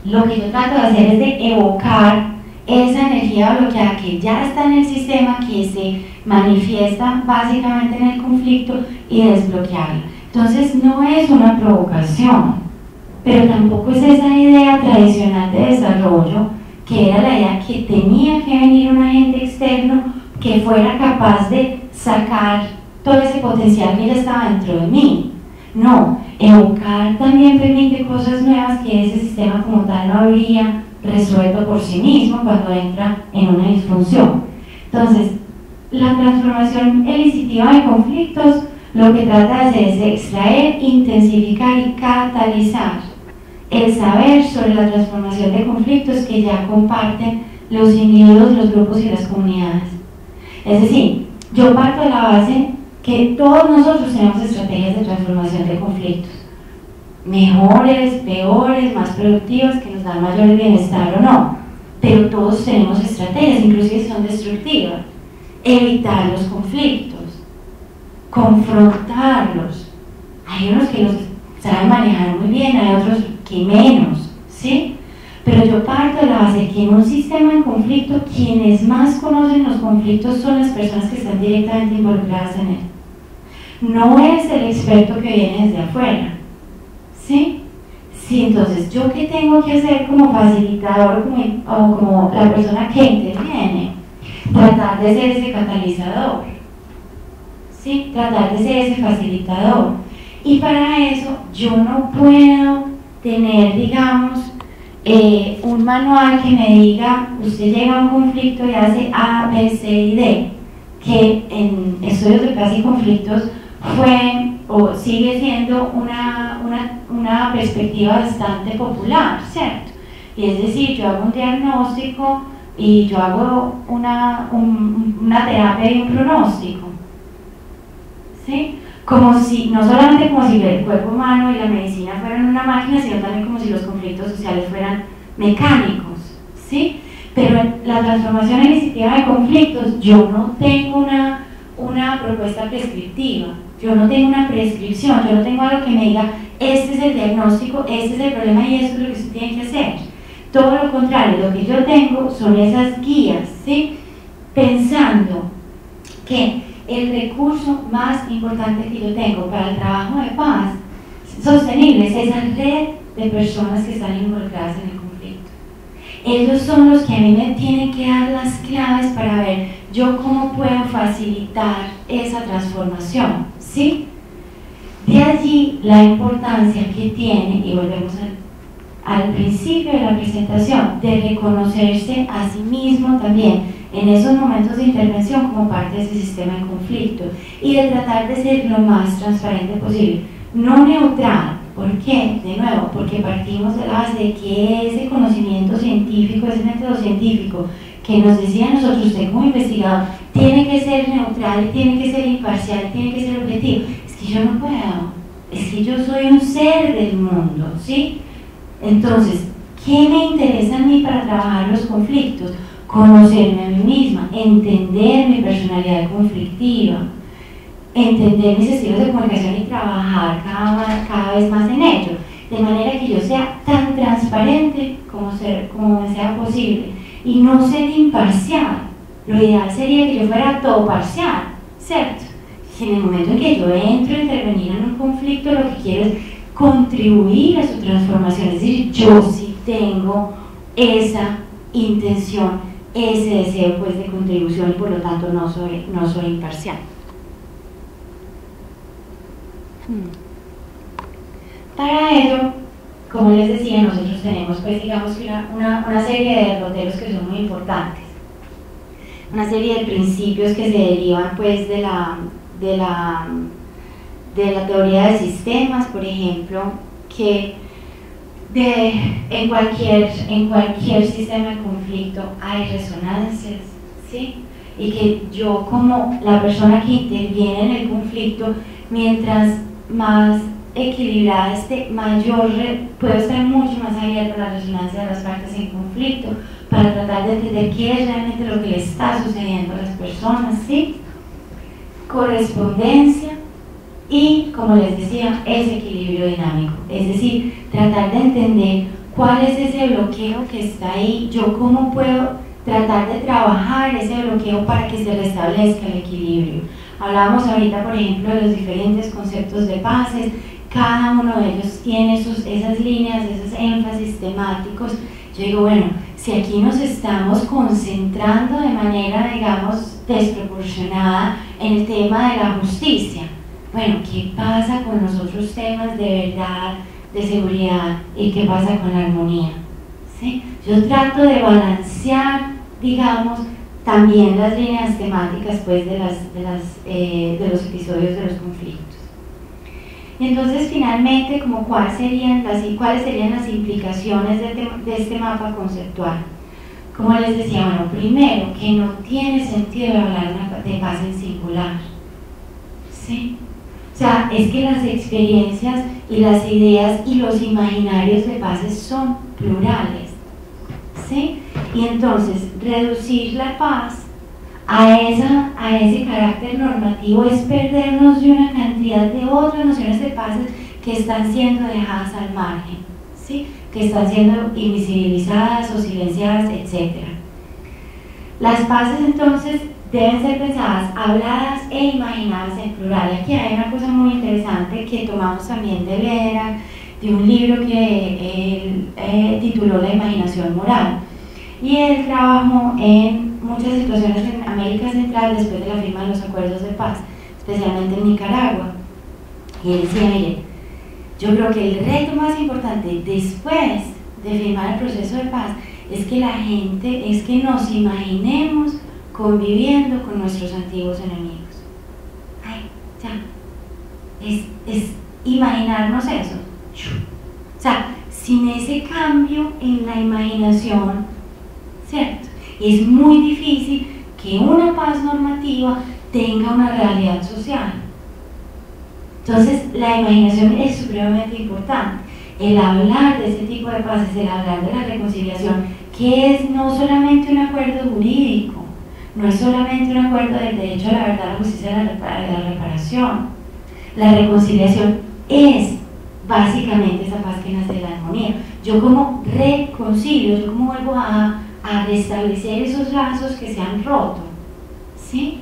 lo que yo trato de hacer es de evocar esa energía bloqueada que ya está en el sistema, que se manifiesta básicamente en el conflicto y desbloquearla. Entonces no es una provocación, pero tampoco es esa idea tradicional de desarrollo que era la idea que tenía que venir un agente externo que fuera capaz de sacar todo ese potencial que ya estaba dentro de mí. No, evocar también permite cosas nuevas que ese sistema como tal no habría resuelto por sí mismo cuando entra en una disfunción. Entonces, la transformación elicitiva de conflictos lo que trata de hacer es extraer, intensificar y catalizar el saber sobre la transformación de conflictos que ya comparten los individuos, los grupos y las comunidades. Es decir, yo parto de la base que todos nosotros tenemos estrategias de transformación de conflictos. Mejores, peores, más productivas, que nos dan mayor bienestar o no. Pero todos tenemos estrategias, inclusive si son destructivas. Evitar los conflictos, confrontarlos. Hay unos que los saben manejar muy bien, hay otros que menos, ¿sí? Pero yo parto de la base que en un sistema en conflicto, quienes más conocen los conflictos son las personas que están directamente involucradas en él. No es el experto que viene desde afuera, ¿sí? Sí, entonces, ¿yo qué tengo que hacer como facilitador o como la persona que interviene? Tratar de ser ese catalizador, ¿sí? Tratar de ser ese facilitador. Y para eso yo no puedo tener, digamos, eh, un manual que me diga, usted llega a un conflicto y hace A, B, C y D, que en estudios de paz y conflictos fue o sigue siendo una, una, una perspectiva bastante popular, ¿cierto? Y es decir, yo hago un diagnóstico y yo hago una, una terapia y un pronóstico. ¿Sí? Como si, no solamente como si el cuerpo humano y la medicina fueran una máquina, sino también como si los conflictos sociales fueran mecánicos, ¿sí? Pero la transformación iniciativa de conflictos, yo no tengo una, una propuesta prescriptiva, yo no tengo una prescripción, yo no tengo algo que me diga, este es el diagnóstico, este es el problema y esto es lo que usted tiene que hacer. Todo lo contrario, lo que yo tengo son esas guías, ¿sí? Pensando que el recurso más importante que yo tengo para el trabajo de paz sostenible es esa red de personas que están involucradas en el conflicto. Ellos son los que a mí me tienen que dar las claves para ver yo cómo puedo facilitar esa transformación, ¿sí? De allí la importancia que tiene, y volvemos al, al principio de la presentación, de reconocerse a sí mismo también en esos momentos de intervención como parte de ese sistema de conflicto y de tratar de ser lo más transparente posible. No neutral, ¿por qué? De nuevo, porque partimos de la base de que ese conocimiento científico, ese método científico que nos decía nosotros, usted como investigador, tiene que ser neutral, tiene que ser imparcial, tiene que ser objetivo. Es que yo no puedo, es que yo soy un ser del mundo, ¿sí? Entonces, ¿qué me interesa a mí para trabajar los conflictos? conocerme a mí misma, entender mi personalidad conflictiva, entender mis estilos de comunicación y trabajar cada, vez más en ello, de manera que yo sea tan transparente como, ser, sea posible y no ser imparcial. Lo ideal sería que yo fuera todo parcial, ¿cierto? en el momento en que yo entro a intervenir en un conflicto, lo que quiero es contribuir a su transformación, es decir, yo sí tengo esa intención ese deseo pues, de contribución y por lo tanto no soy, no soy imparcial. Hmm. Para ello, como les decía, nosotros tenemos pues digamos una, una, serie de derroteros que son muy importantes. Una serie de principios que se derivan pues de la, de la, de la teoría de sistemas, por ejemplo, que en, cualquier, en cualquier sistema de conflicto hay resonancias, ¿sí? y que yo como la persona que interviene en el conflicto, mientras más equilibrada esté, mayor, puedo estar mucho más abierta a la resonancia de las partes en conflicto para tratar de entender qué es realmente lo que le está sucediendo a las personas, ¿sí? Correspondencia y, como les decía, ese equilibrio dinámico, es decir, tratar de entender cuál es ese bloqueo que está ahí, yo cómo puedo tratar de trabajar ese bloqueo para que se restablezca el equilibrio. Hablamos ahorita, por ejemplo, de los diferentes conceptos de pases, cada uno de ellos tiene sus, esas líneas, esos énfasis temáticos. Yo digo, bueno, si aquí nos estamos concentrando de manera, digamos, desproporcionada en el tema de la justicia, bueno, ¿qué pasa con los otros temas de verdad, de seguridad y qué pasa con la armonía? ¿Sí? Yo trato de balancear digamos, también las líneas temáticas pues, de, las, de, las, eh, de los episodios de los conflictos. Y entonces, finalmente, como cuáles serían las, cuáles serían las implicaciones de, de, este mapa conceptual. Como les decía, bueno, primero, que no tiene sentido hablar de paz en singular. ¿Sí? O sea, es que las experiencias y las ideas y los imaginarios de paz son plurales. ¿Sí? Y entonces reducir la paz a, esa, a ese carácter normativo es perdernos de una cantidad de otras nociones de paz que están siendo dejadas al margen, ¿sí? que están siendo invisibilizadas o silenciadas, etc. Las paces entonces deben ser pensadas, habladas e imaginadas en plural. Aquí hay una cosa muy interesante que tomamos también de Lera, de un libro que él eh, tituló La imaginación moral y él trabajó en muchas situaciones en América Central después de la firma de los acuerdos de paz, especialmente en Nicaragua. Y él decía, mire, yo creo que el reto más importante después de firmar el proceso de paz es que la gente, es que nos imaginemos conviviendo con nuestros antiguos enemigos. Ay, ya. Es, es imaginarnos eso. O sea, sin ese cambio en la imaginación, ¿cierto? Es muy difícil que una paz normativa tenga una realidad social. Entonces, la imaginación es supremamente importante. El hablar de ese tipo de paz el hablar de la reconciliación, que es no solamente un acuerdo jurídico, no es solamente un acuerdo del derecho a la verdad, la justicia y la reparación. La reconciliación es básicamente esa paz que de la armonía. Yo como reconcilio, yo como vuelvo a a restablecer esos lazos que se han roto. ¿sí?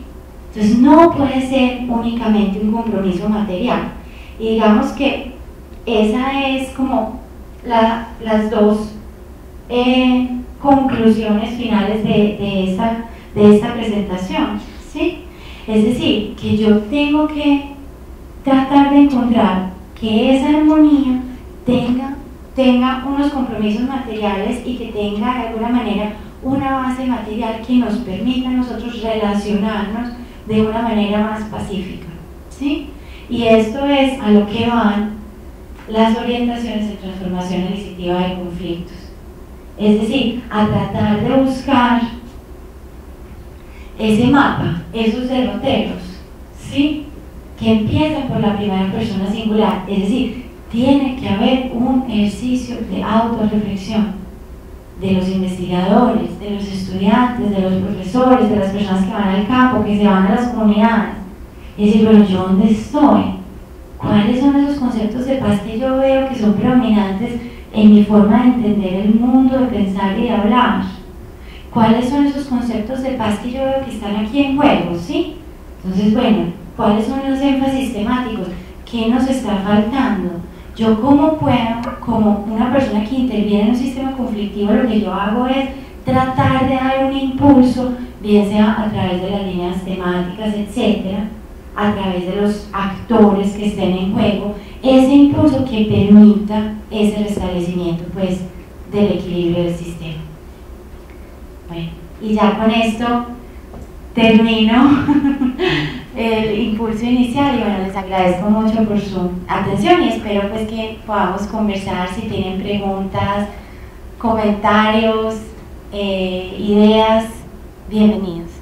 Entonces no puede ser únicamente un compromiso material. Y digamos que esa es como las dos eh, conclusiones finales de, de, esta, de esta presentación. ¿sí? Es decir, que yo tengo que tratar de encontrar que esa armonía tenga tenga unos compromisos materiales y que tenga de alguna manera una base material que nos permita a nosotros relacionarnos de una manera más pacífica. ¿sí? Y esto es a lo que van las orientaciones de transformación iniciativa de conflictos. Es decir, a tratar de buscar ese mapa, esos derroteros, ¿sí? que empiezan por la primera persona singular, es decir, tiene que haber un ejercicio de autorreflexión de los investigadores, de los estudiantes, de los profesores, de las personas que van al campo, que se van a las comunidades. Y decir, bueno, ¿yo dónde estoy? ¿Cuáles son esos conceptos de paz que yo veo que son predominantes en mi forma de entender el mundo, de pensar y de hablar? ¿Cuáles son esos conceptos de paz que yo veo que están aquí en juego? ¿Sí? Entonces, bueno, ¿cuáles son los énfasis temáticos? ¿Qué nos está faltando? Yo cómo puedo, como una persona que interviene en un sistema conflictivo, lo que yo hago es tratar de dar un impulso, bien sea a través de las líneas temáticas, etcétera, a través de los actores que estén en juego, ese impulso que permita ese restablecimiento pues, del equilibrio del sistema. Y ya con esto termino el impulso inicial y bueno, les agradezco mucho por su atención y espero pues que podamos conversar si tienen preguntas, comentarios, eh, ideas, bienvenidos.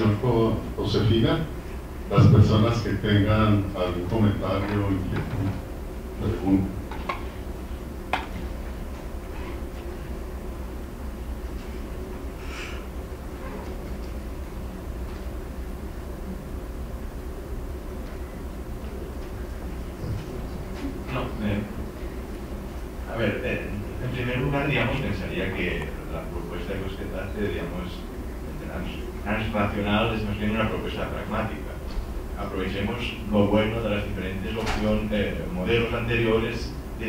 Con Josefina. Las personas que tengan algún comentario, inquietud, pregunta. No, eh, a ver, eh, en primer lugar, digamos, pensaría que la propuesta que usted hace, digamos, trans, transnacional es más bien una propuesta pragmática. Aprovechemos lo bueno de las diferentes opciones, eh, modelos anteriores y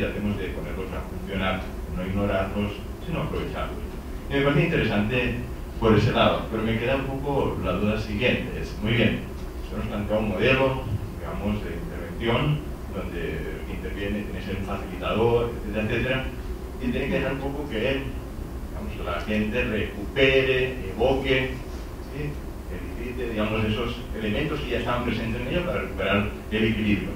tratemos de ponerlos a funcionar, no ignorarlos, sino aprovecharlos. Y me parece interesante por ese lado, pero me queda un poco la duda siguiente. Es, muy bien, se nos plantea un modelo, digamos, de intervención, donde interviene, tiene que ser un facilitador, etcétera, etcétera, y tiene que dejar un poco que digamos, la gente recupere, evoque, ¿sí? elicite, digamos, esos elementos que ya estaban presentes en ella para recuperar el equilibrio.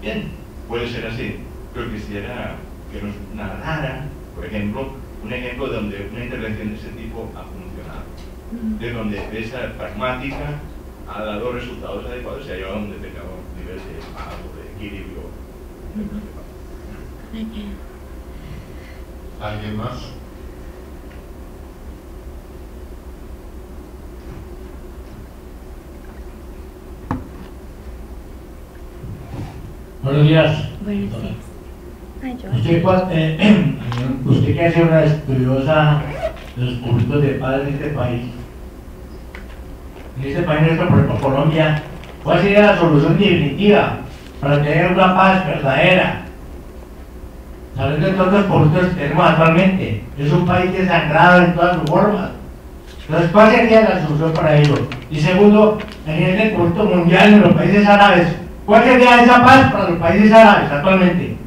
Bien, puede ser así, pero quisiera que nos narrara, por ejemplo, un ejemplo donde una intervención de ese tipo ha funcionado, de donde esa pragmática ha dado resultados adecuados y ha llevado a un determinado nivel de paz o de equilibrio. ¿Alguien más? Buenos días. Buenos días. Usted, cua- eh, usted que hace una estudiosa de los conflictos de paz en este país, en este país nuestro, por Colombia, ¿cuál sería la solución definitiva para tener una paz verdadera? Sabiendo de todos los conflictos que tenemos actualmente, es un país desangrado en todas sus formas. Entonces, ¿cuál sería la solución para ello? Y segundo, a nivel del conflicto mundial en los países árabes, ¿cuál sería esa paz para los países árabes actualmente?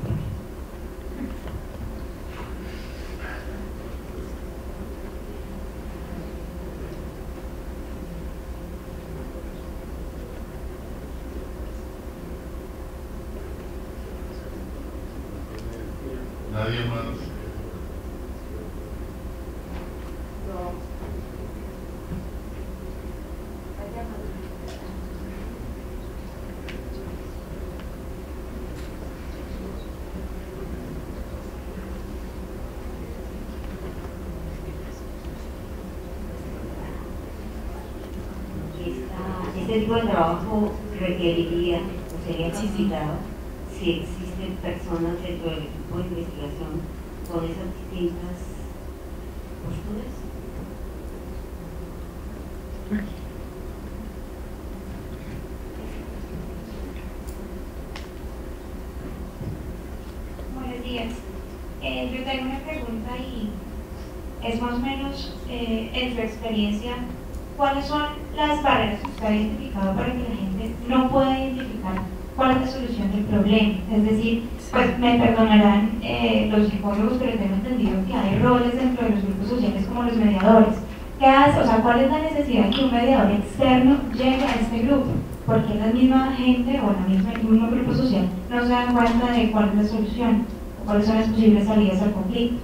Cuáles son las posibles salidas al conflicto.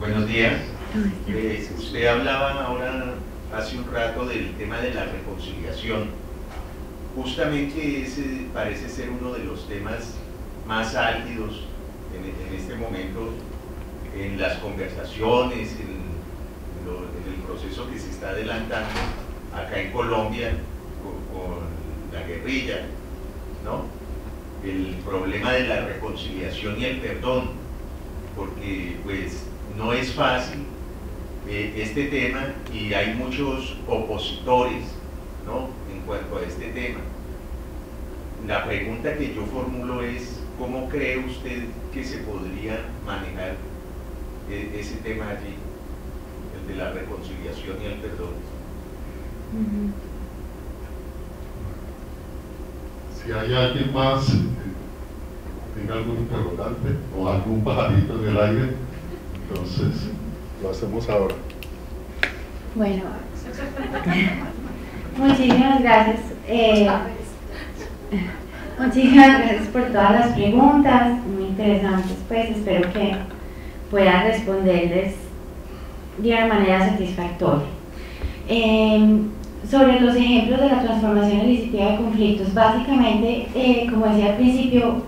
Buenos días. Eh, usted hablaba ahora hace un rato del tema de la reconciliación. Justamente ese parece ser uno de los temas más álgidos en, en este momento en las conversaciones, en, en el proceso que se está adelantando acá en Colombia con, la guerrilla, ¿no? El problema de la reconciliación y el perdón, porque pues no es fácil eh, este tema y hay muchos opositores ¿no? en cuanto a este tema. La pregunta que yo formulo es, ¿cómo cree usted que se podría manejar eh, ese tema allí, de la reconciliación y el perdón? Si hay alguien más que tenga algún interrogante o algún pajarito en el aire, entonces lo hacemos ahora. Bueno, muchísimas gracias. Eh, Muchísimas gracias por todas las preguntas, muy interesantes, pues espero que pueda responderles de una manera satisfactoria. Em, sobre los ejemplos de la transformación elicitiva de conflictos, básicamente, eh, como decía al principio,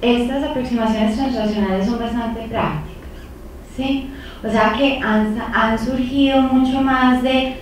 estas aproximaciones transnacionales son bastante prácticas, ¿sí? O sea que han, han surgido mucho más de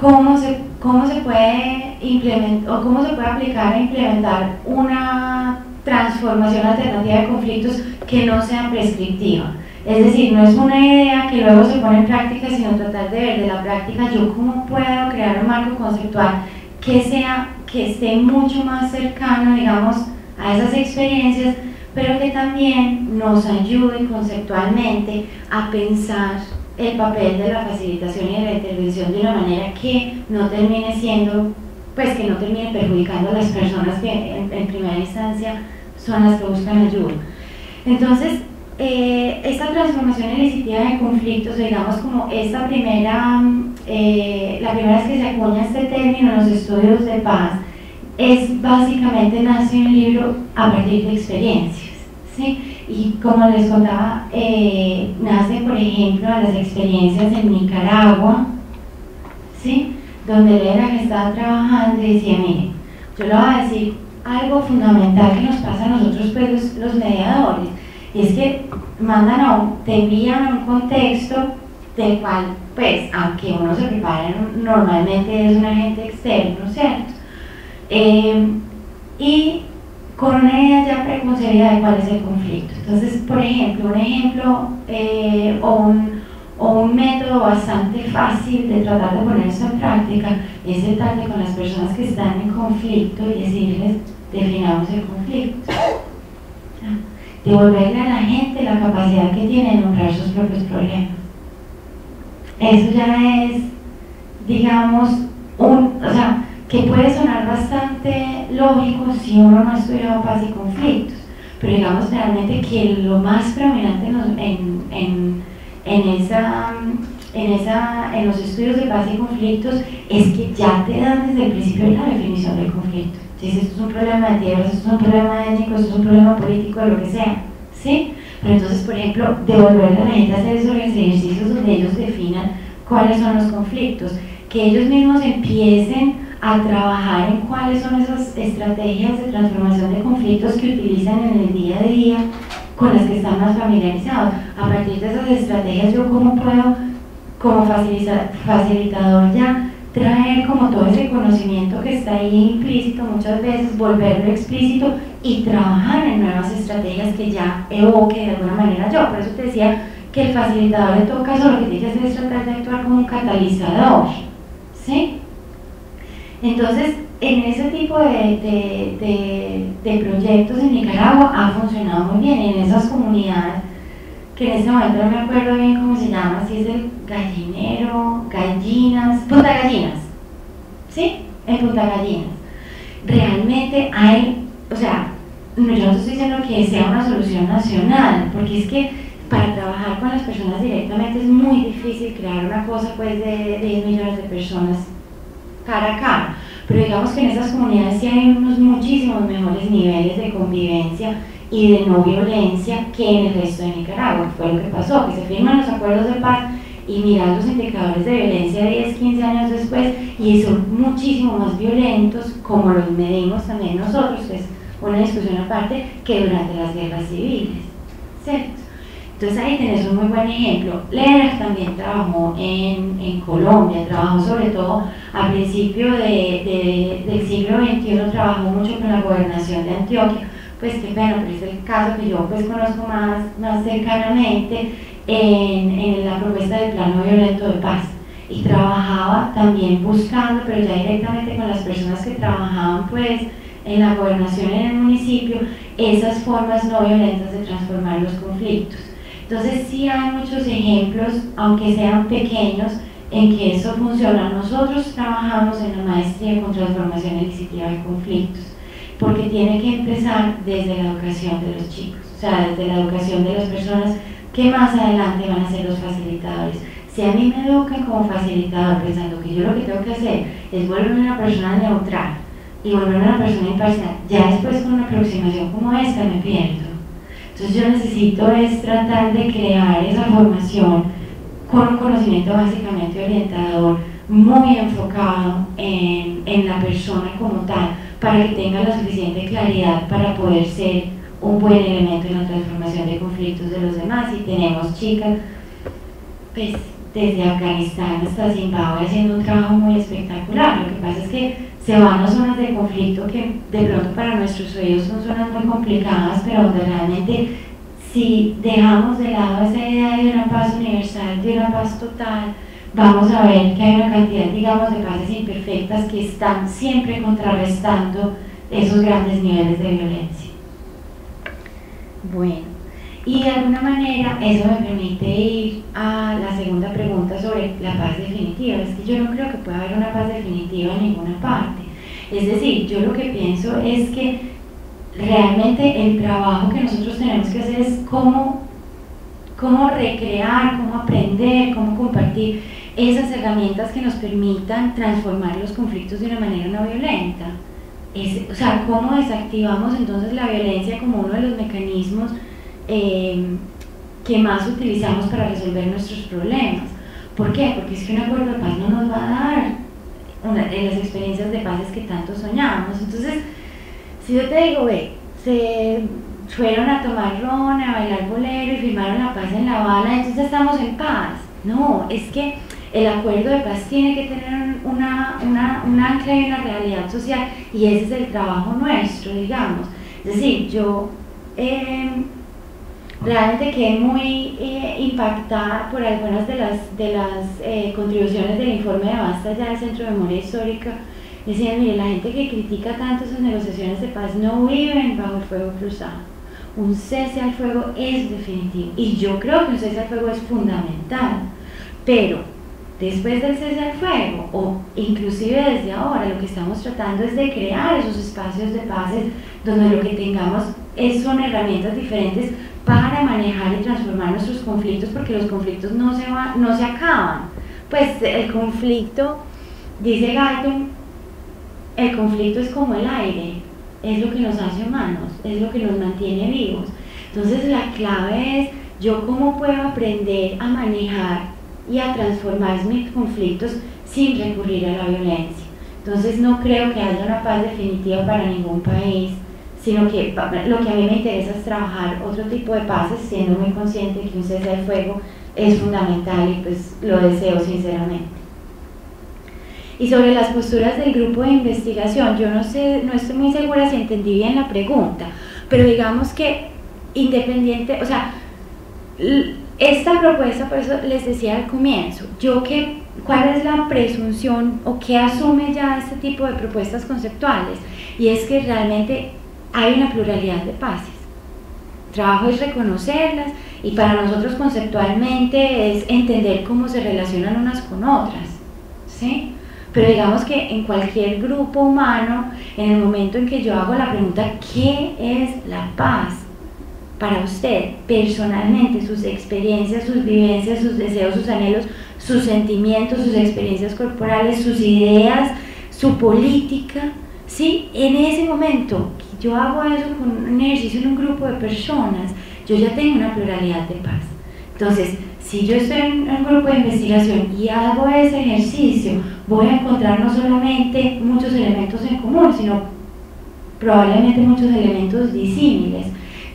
cómo se, cómo se puede implementar o cómo se puede aplicar e implementar una transformación alternativa de conflictos que no sea prescriptiva. Es decir, no es una idea que luego se pone en práctica, sino tratar de ver de la práctica yo cómo puedo crear un marco conceptual que sea, que esté mucho más cercano, digamos, a esas experiencias, pero que también nos ayude conceptualmente a pensar el papel de la facilitación y de la intervención de una manera que no termine siendo, pues que no termine perjudicando a las personas que en, en primera instancia son las que buscan ayuda. Entonces, eh, esta transformación elicitiva de conflictos, digamos como esta primera, eh, la primera vez que se acuña este término en los estudios de paz, es básicamente nace un libro a partir de experiencias, ¿sí? Y como les contaba, eh, nace por ejemplo a las experiencias en Nicaragua, ¿sí? Donde era que estaba trabajando decía, mire, yo le voy a decir algo fundamental que nos pasa a nosotros pues los mediadores, y es que mandan a un, te envían a un contexto del cual, pues, aunque uno se prepare normalmente es un agente externo, ¿cierto? Eh, y con una idea ya preconcebida de cuál es el conflicto. Entonces, por ejemplo, un ejemplo eh, o, un, o, un, método bastante fácil de tratar de poner esto en práctica es sentarse con las personas que están en conflicto y decirles, definamos el conflicto devolverle a la gente la capacidad que tiene de honrar sus propios problemas. Eso ya es, digamos, un, o sea, que puede sonar bastante lógico si uno no ha estudiado paz y conflictos, pero digamos realmente que lo más predominante en, en, en, esa, en, esa, en los estudios de paz y conflictos es que ya te dan desde el principio la definición del conflicto si es un problema de tierra, esto es un problema étnico, esto es un problema político, lo que sea, ¿sí? Pero entonces, por ejemplo, devolver a la gente a hacer esos ejercicios donde ellos definan cuáles son los conflictos, que ellos mismos empiecen a trabajar en cuáles son esas estrategias de transformación de conflictos que utilizan en el día a día con las que están más familiarizados. A partir de esas estrategias, yo cómo puedo, como facilitador ya, traer como todo ese conocimiento que está ahí implícito muchas veces, volverlo explícito y trabajar en nuevas estrategias que ya evoque de alguna manera yo. Por eso te decía que el facilitador en todo caso lo que tiene que hacer es tratar de actuar como un catalizador. ¿Sí? Entonces, en ese tipo de, de, de proyectos en Nicaragua ha funcionado muy bien. En esas comunidades que en este momento no me acuerdo bien cómo se llama, si es el gallinero, gallinas, Punta Gallinas, ¿sí? En Punta Gallinas. Realmente hay, o sea, yo no estoy diciendo que sea una solución nacional, porque es que para trabajar con las personas directamente es muy difícil crear una cosa pues de 10 millones de personas cara a cara. Pero digamos que en esas comunidades sí hay unos muchísimos mejores niveles de convivencia y de no violencia que en el resto de Nicaragua. Fue lo que pasó, que se firman los acuerdos de paz y miran los indicadores de violencia 10, 15 años después y son muchísimo más violentos, como los medimos también nosotros, que es una discusión aparte, que durante las guerras civiles. ¿Cierto? Entonces ahí tenés un muy buen ejemplo. Lera también trabajó en, en, Colombia, trabajó sobre todo a principio de, del siglo XXI, trabajó mucho con la gobernación de Antioquia, pues qué pena, pero es el caso que yo pues conozco más, más cercanamente en, en la propuesta del plano violento de paz y trabajaba también buscando, pero ya directamente con las personas que trabajaban pues en la gobernación en el municipio, esas formas no violentas de transformar los conflictos. Entonces sí hay muchos ejemplos, aunque sean pequeños, en que eso funciona. Nosotros trabajamos en la maestría con transformación elicitiva de conflictos porque tiene que empezar desde la educación de los chicos, o sea, desde la educación de las personas que más adelante van a ser los facilitadores. Si a mí me educan como facilitador pensando que yo lo que tengo que hacer es volverme una persona neutral, y volverme una persona imparcial. Ya después con una aproximación como esta me pierdo. Entonces yo necesito es tratar de crear esa formación con un conocimiento básicamente orientador, muy enfocado en, en la persona como tal, para que tenga la suficiente claridad para poder ser un buen elemento en la transformación de conflictos de los demás. Y tenemos chicas, pues desde Afganistán hasta Zimbabue haciendo un trabajo muy espectacular. Lo que pasa es que se van a zonas de conflicto que de pronto para nuestros oídos son zonas muy complicadas, pero donde realmente si dejamos de lado esa idea de una paz universal, de una paz total, vamos a ver que hay una cantidad, digamos, de paces imperfectas que están siempre contrarrestando esos grandes niveles de violencia. Bueno, y de alguna manera eso me permite ir a la segunda pregunta sobre la paz definitiva. Es que yo no creo que pueda haber una paz definitiva en ninguna parte. Es decir, yo lo que pienso es que realmente el trabajo que nosotros tenemos que hacer es cómo, cómo recrear, cómo aprender, cómo compartir esas herramientas que nos permitan transformar los conflictos de una manera no violenta. Es, o sea, cómo desactivamos entonces la violencia como uno de los mecanismos eh, que más utilizamos para resolver nuestros problemas. ¿Por qué? Porque es que un acuerdo de paz no nos va a dar una, en las experiencias de paz que tanto soñamos. Entonces, si yo te digo, ve, se fueron a tomar ron, a bailar bolero y firmaron la paz en La Habana, entonces estamos en paz. No, es que el acuerdo de paz tiene que tener una, una, un ancla y una realidad social y ese es el trabajo nuestro, digamos. Es decir, yo eh, realmente quedé muy eh, impactada por algunas de las, de las eh, contribuciones del informe de Basta ya del Centro de Memoria Histórica. Decían, mire, la gente que critica tanto esas negociaciones de paz no viven bajo el fuego cruzado. Un cese al fuego es definitivo y yo creo que un cese al fuego es fundamental, pero después del cese al fuego o inclusive desde ahora lo que estamos tratando es de crear esos espacios de paz donde lo que tengamos es, son herramientas diferentes para manejar y transformar nuestros conflictos porque los conflictos no se, van, no se acaban. Pues el conflicto, dice Galton, el conflicto es como el aire, es lo que nos hace humanos, es lo que nos mantiene vivos. Entonces la clave es yo cómo puedo aprender a manejar y a transformar mis conflictos sin recurrir a la violencia. Entonces no creo que haya una paz definitiva para ningún país sino que lo que a mí me interesa es trabajar otro tipo de pases, siendo muy consciente que un cese de fuego es fundamental y pues lo deseo sinceramente. Y sobre las posturas del grupo de investigación, yo no sé, no estoy muy segura si entendí bien la pregunta, pero digamos que independiente, o sea, esta propuesta, por eso les decía al comienzo, yo que, ¿cuál es la presunción o qué asume ya este tipo de propuestas conceptuales? Y es que realmente hay una pluralidad de paces. El trabajo es reconocerlas y para nosotros conceptualmente es entender cómo se relacionan unas con otras. ¿sí? Pero digamos que en cualquier grupo humano, en el momento en que yo hago la pregunta, ¿qué es la paz? Para usted, personalmente, sus experiencias, sus vivencias, sus deseos, sus anhelos, sus sentimientos, sus experiencias corporales, sus ideas, su política, ¿sí? En ese momento, yo hago eso con un ejercicio en un grupo de personas, yo ya tengo una pluralidad de paz. Entonces, si yo estoy en un grupo de investigación y hago ese ejercicio, voy a encontrar no solamente muchos elementos en común, sino probablemente muchos elementos disímiles.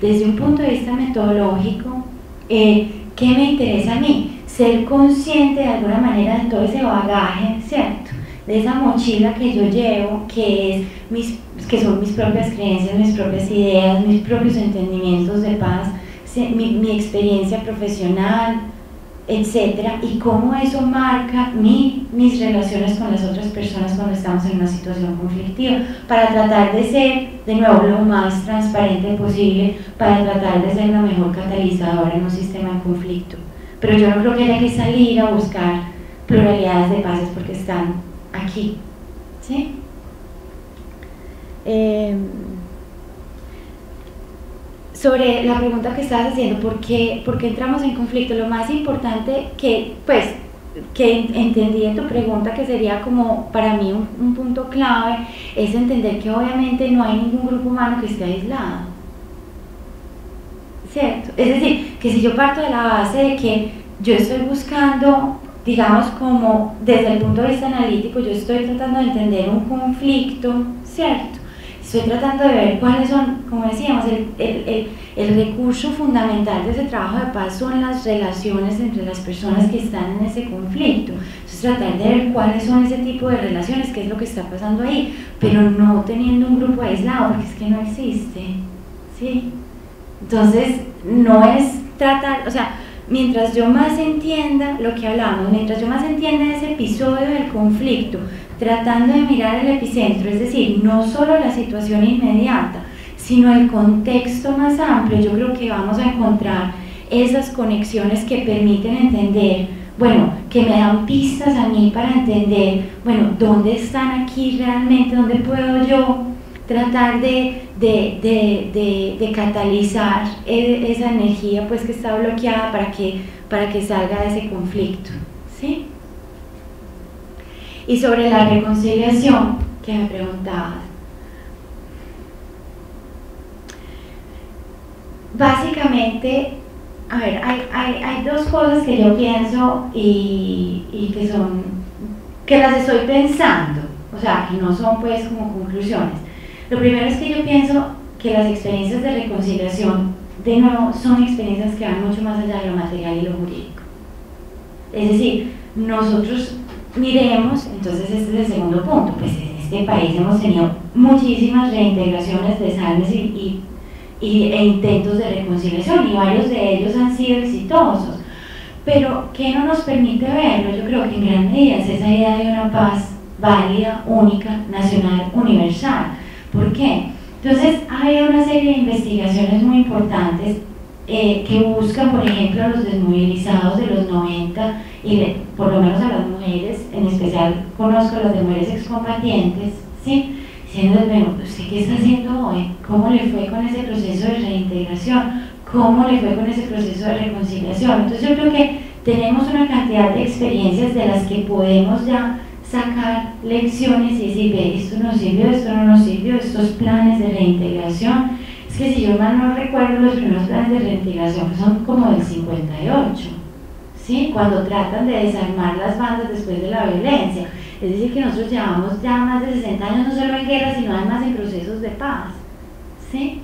Desde un punto de vista metodológico, eh, ¿qué me interesa a mí? Ser consciente de alguna manera de todo ese bagaje, ¿cierto? De esa mochila que yo llevo, que, es mis, que son mis propias creencias, mis propias ideas, mis propios entendimientos de paz, mi, mi experiencia profesional, etcétera, y cómo eso marca mi, mis relaciones con las otras personas cuando estamos en una situación conflictiva, para tratar de ser, de nuevo, lo más transparente posible, para tratar de ser la mejor catalizadora en un sistema de conflicto. Pero yo no creo que haya que salir a buscar pluralidades de paces porque están aquí. ¿Sí? Eh, sobre la pregunta que estabas haciendo, ¿por qué, ¿por qué entramos en conflicto? Lo más importante que, pues, que entendí de tu pregunta que sería como para mí un, un, punto clave es entender que obviamente no hay ningún grupo humano que esté aislado. ¿Cierto? Es decir, que si yo parto de la base de que yo estoy buscando, digamos como desde el punto de vista analítico, yo estoy tratando de entender un conflicto, ¿cierto? Estoy tratando de ver cuáles son, como decíamos, el, el, el, recurso fundamental de ese trabajo de paz son las relaciones entre las personas que están en ese conflicto. Entonces tratar de ver cuáles son ese tipo de relaciones, qué es lo que está pasando ahí, pero no teniendo un grupo aislado, porque es que no existe. ¿sí? Entonces, no es tratar, o sea, mientras yo más entienda lo que hablamos, mientras yo más entienda ese episodio del conflicto, tratando de mirar el epicentro, es decir, no solo la situación inmediata, sino el contexto más amplio, yo creo que vamos a encontrar esas conexiones que permiten entender, bueno, que me dan pistas a mí para entender, bueno, dónde están aquí realmente, dónde puedo yo tratar de, de, catalizar e, esa energía pues que está bloqueada para que, para que salga de ese conflicto. ¿sí? Y sobre la reconciliación que me preguntabas. Básicamente, a ver, hay, hay, hay, dos cosas que yo pienso y, y que son, que las estoy pensando, o sea, que no son pues como conclusiones. Lo primero es que yo pienso que las experiencias de reconciliación, de nuevo, son experiencias que van mucho más allá de lo material y lo jurídico. Es decir, nosotros miremos, entonces este es el segundo punto, pues en este país hemos tenido muchísimas reintegraciones de salmes y, y, e intentos de reconciliación y varios de ellos han sido exitosos. Pero, ¿qué no nos permite verlo? Yo creo que en gran medida es esa idea de una paz válida, única, nacional, universal. ¿Por qué? Entonces, hay una serie de investigaciones muy importantes eh, que buscan, por ejemplo, a los desmovilizados de los 90 y por lo menos a las mujeres, en especial conozco a las de mujeres excombatientes, ¿sí? Diciendo, bueno, ¿usted qué está haciendo hoy? ¿Cómo le fue con ese proceso de reintegración? ¿Cómo le fue con ese proceso de reconciliación? Entonces yo creo que tenemos una cantidad de experiencias de las que podemos ya sacar lecciones y decir, ve, esto nos sirvió, esto no nos sirvió, estos planes de reintegración. Es que si yo mal no recuerdo los primeros planes de reintegración, son como del 58, ¿sí? cuando tratan de desarmar las bandas después de la violencia. Es decir, que nosotros llevamos ya más de 60 años no solo en guerra, sino además en procesos de paz. ¿sí?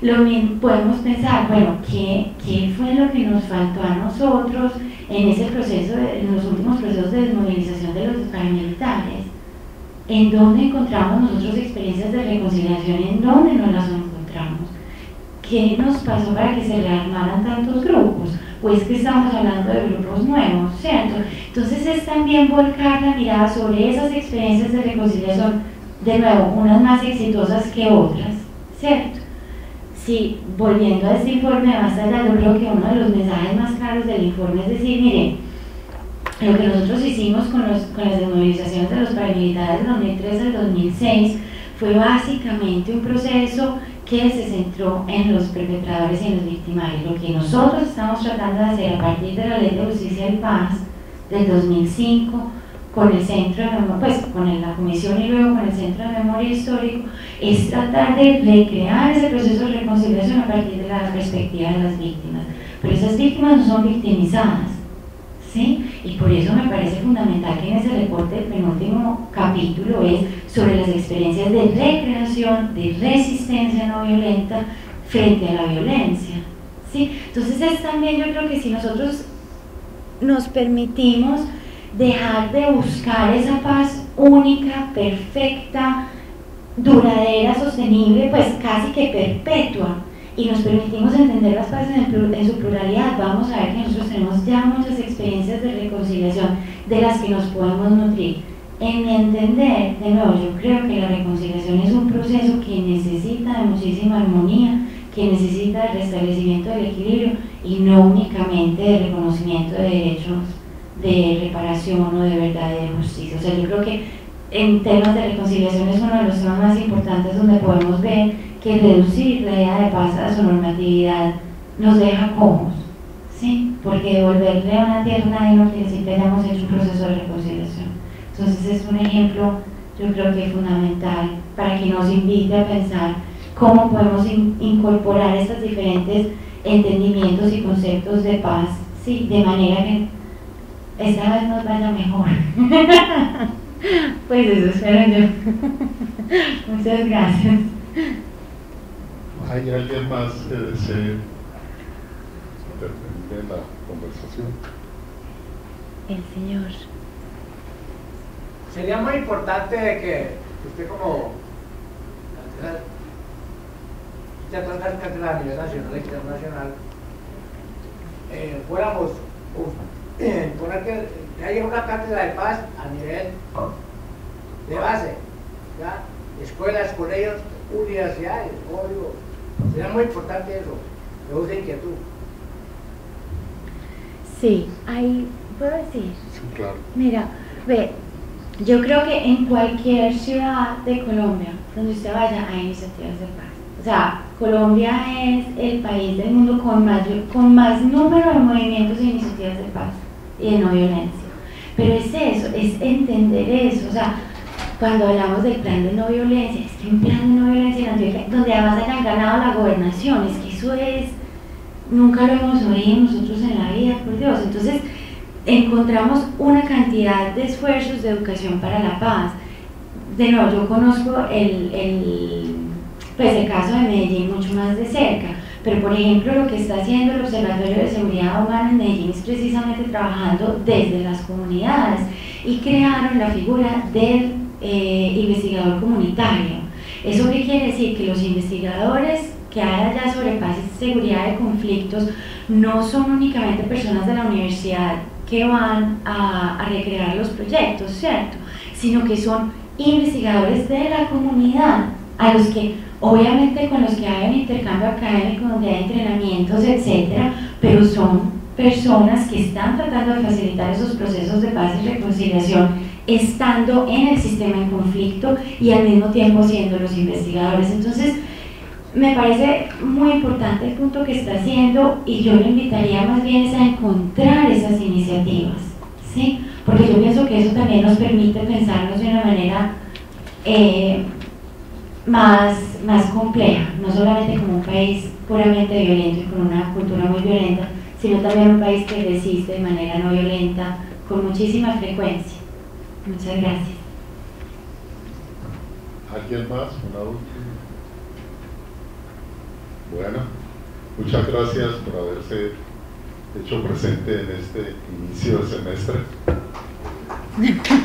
Lo mismo podemos pensar, bueno, ¿qué, ¿qué fue lo que nos faltó a nosotros? en ese proceso, en los últimos procesos de desmovilización de los paramilitares, en dónde encontramos nosotros experiencias de reconciliación, en dónde no las. ¿Qué nos pasó para que se rearmaran tantos grupos? Pues que estamos hablando de grupos nuevos, ¿cierto? Entonces es también volcar la mirada sobre esas experiencias de reconciliación, de nuevo, unas más exitosas que otras, ¿cierto? Sí, volviendo a este informe más allá, yo creo que uno de los mensajes más claros del informe es decir, miren, lo que nosotros hicimos con, los, con las desmovilizaciones de los paramilitares del 2003 al 2006 fue básicamente un proceso que se centró en los perpetradores y en los victimarios. Lo que nosotros estamos tratando de hacer a partir de la Ley de Justicia y Paz del 2005 con el Centro de Memoria, pues con la Comisión y luego con el Centro de Memoria Histórico, es tratar de recrear ese proceso de reconciliación a partir de la perspectiva de las víctimas. Pero esas víctimas no son victimizadas, Y por eso me parece fundamental que en ese reporte el penúltimo capítulo es sobre las experiencias de recreación, de resistencia no violenta frente a la violencia, ¿sí? Entonces es también yo creo que si nosotros nos permitimos dejar de buscar esa paz única, perfecta, duradera, sostenible, pues casi que perpetua, y nos permitimos entender las paces en, su pluralidad, vamos a ver que nosotros tenemos ya muchas experiencias de reconciliación de las que nos podemos nutrir. En mi entender, de nuevo, yo creo que la reconciliación es un proceso que necesita de muchísima armonía, que necesita el restablecimiento del equilibrio y no únicamente de reconocimiento de derechos de reparación o de verdad y de justicia. O sea, yo creo que en temas de reconciliación es uno de los temas más importantes donde podemos ver que reducir la idea de paz a su normatividad nos deja cómodos. ¿sí? Porque devolverle a una tierra quiere decir que hayamos hecho un proceso de reconciliación. Entonces es un ejemplo, yo creo que fundamental para que nos invite a pensar cómo podemos incorporar estos diferentes entendimientos y conceptos de paz, ¿sí? De manera que esta vez nos vaya mejor. pues eso espero yo. Muchas gracias. ¿Hay alguien más que desee intervenir en la conversación? El Señor. Sería muy importante que usted como ya tratar cátedra a nivel nacional e internacional, eh, fuéramos, eh, poner que, haya una cátedra de paz a nivel de base, ¿ya? escuelas, colegios, universidades, código. Sería muy importante eso, me gusta inquietud. Sí, ahí puedo decir. Sí, claro. Mira, ve, yo creo que en cualquier ciudad de Colombia donde usted vaya hay iniciativas de paz. O sea, Colombia es el país del mundo con mayor, con más número de movimientos e iniciativas de paz y de no violencia. Pero es eso, es entender eso. O sea, cuando hablamos del plan de no violencia, es que un plan de no violencia donde además hayan ganado la gobernación, es que eso es, nunca lo hemos oído nosotros en la vida, por Dios. Entonces, encontramos una cantidad de esfuerzos de educación para la paz. De nuevo, yo conozco el, el, pues el caso de Medellín mucho más de cerca, pero por ejemplo lo que está haciendo el Observatorio de Seguridad Humana en Medellín es precisamente trabajando desde las comunidades y crearon la figura del eh, investigador comunitario. ¿Eso qué quiere decir? Que los investigadores que hay allá sobre paz y seguridad de conflictos no son únicamente personas de la universidad que van a, a recrear los proyectos, ¿cierto? Sino que son investigadores de la comunidad a los que obviamente con los que hay un intercambio académico donde hay entrenamientos, etcétera, pero son personas que están tratando de facilitar esos procesos de paz y reconciliación estando en el sistema en conflicto y al mismo tiempo siendo los investigadores. Entonces, me parece muy importante el punto que está haciendo y yo le invitaría más bien a encontrar esas iniciativas, ¿sí? Porque yo pienso que eso también nos permite pensarnos de una manera eh, más, más compleja, no solamente como un país puramente violento y con una cultura muy violenta, sino también un país que resiste de manera no violenta con muchísima frecuencia. Muchas gracias. ¿Alguien más? Una última. Bueno, muchas gracias por haberse hecho presente en este inicio de semestre. muchas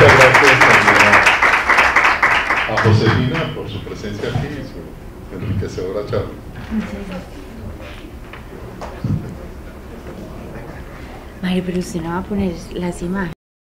gracias también a Josefina por su presencia aquí y su enriquecedora charla. Mario, pero usted no va a poner las imágenes.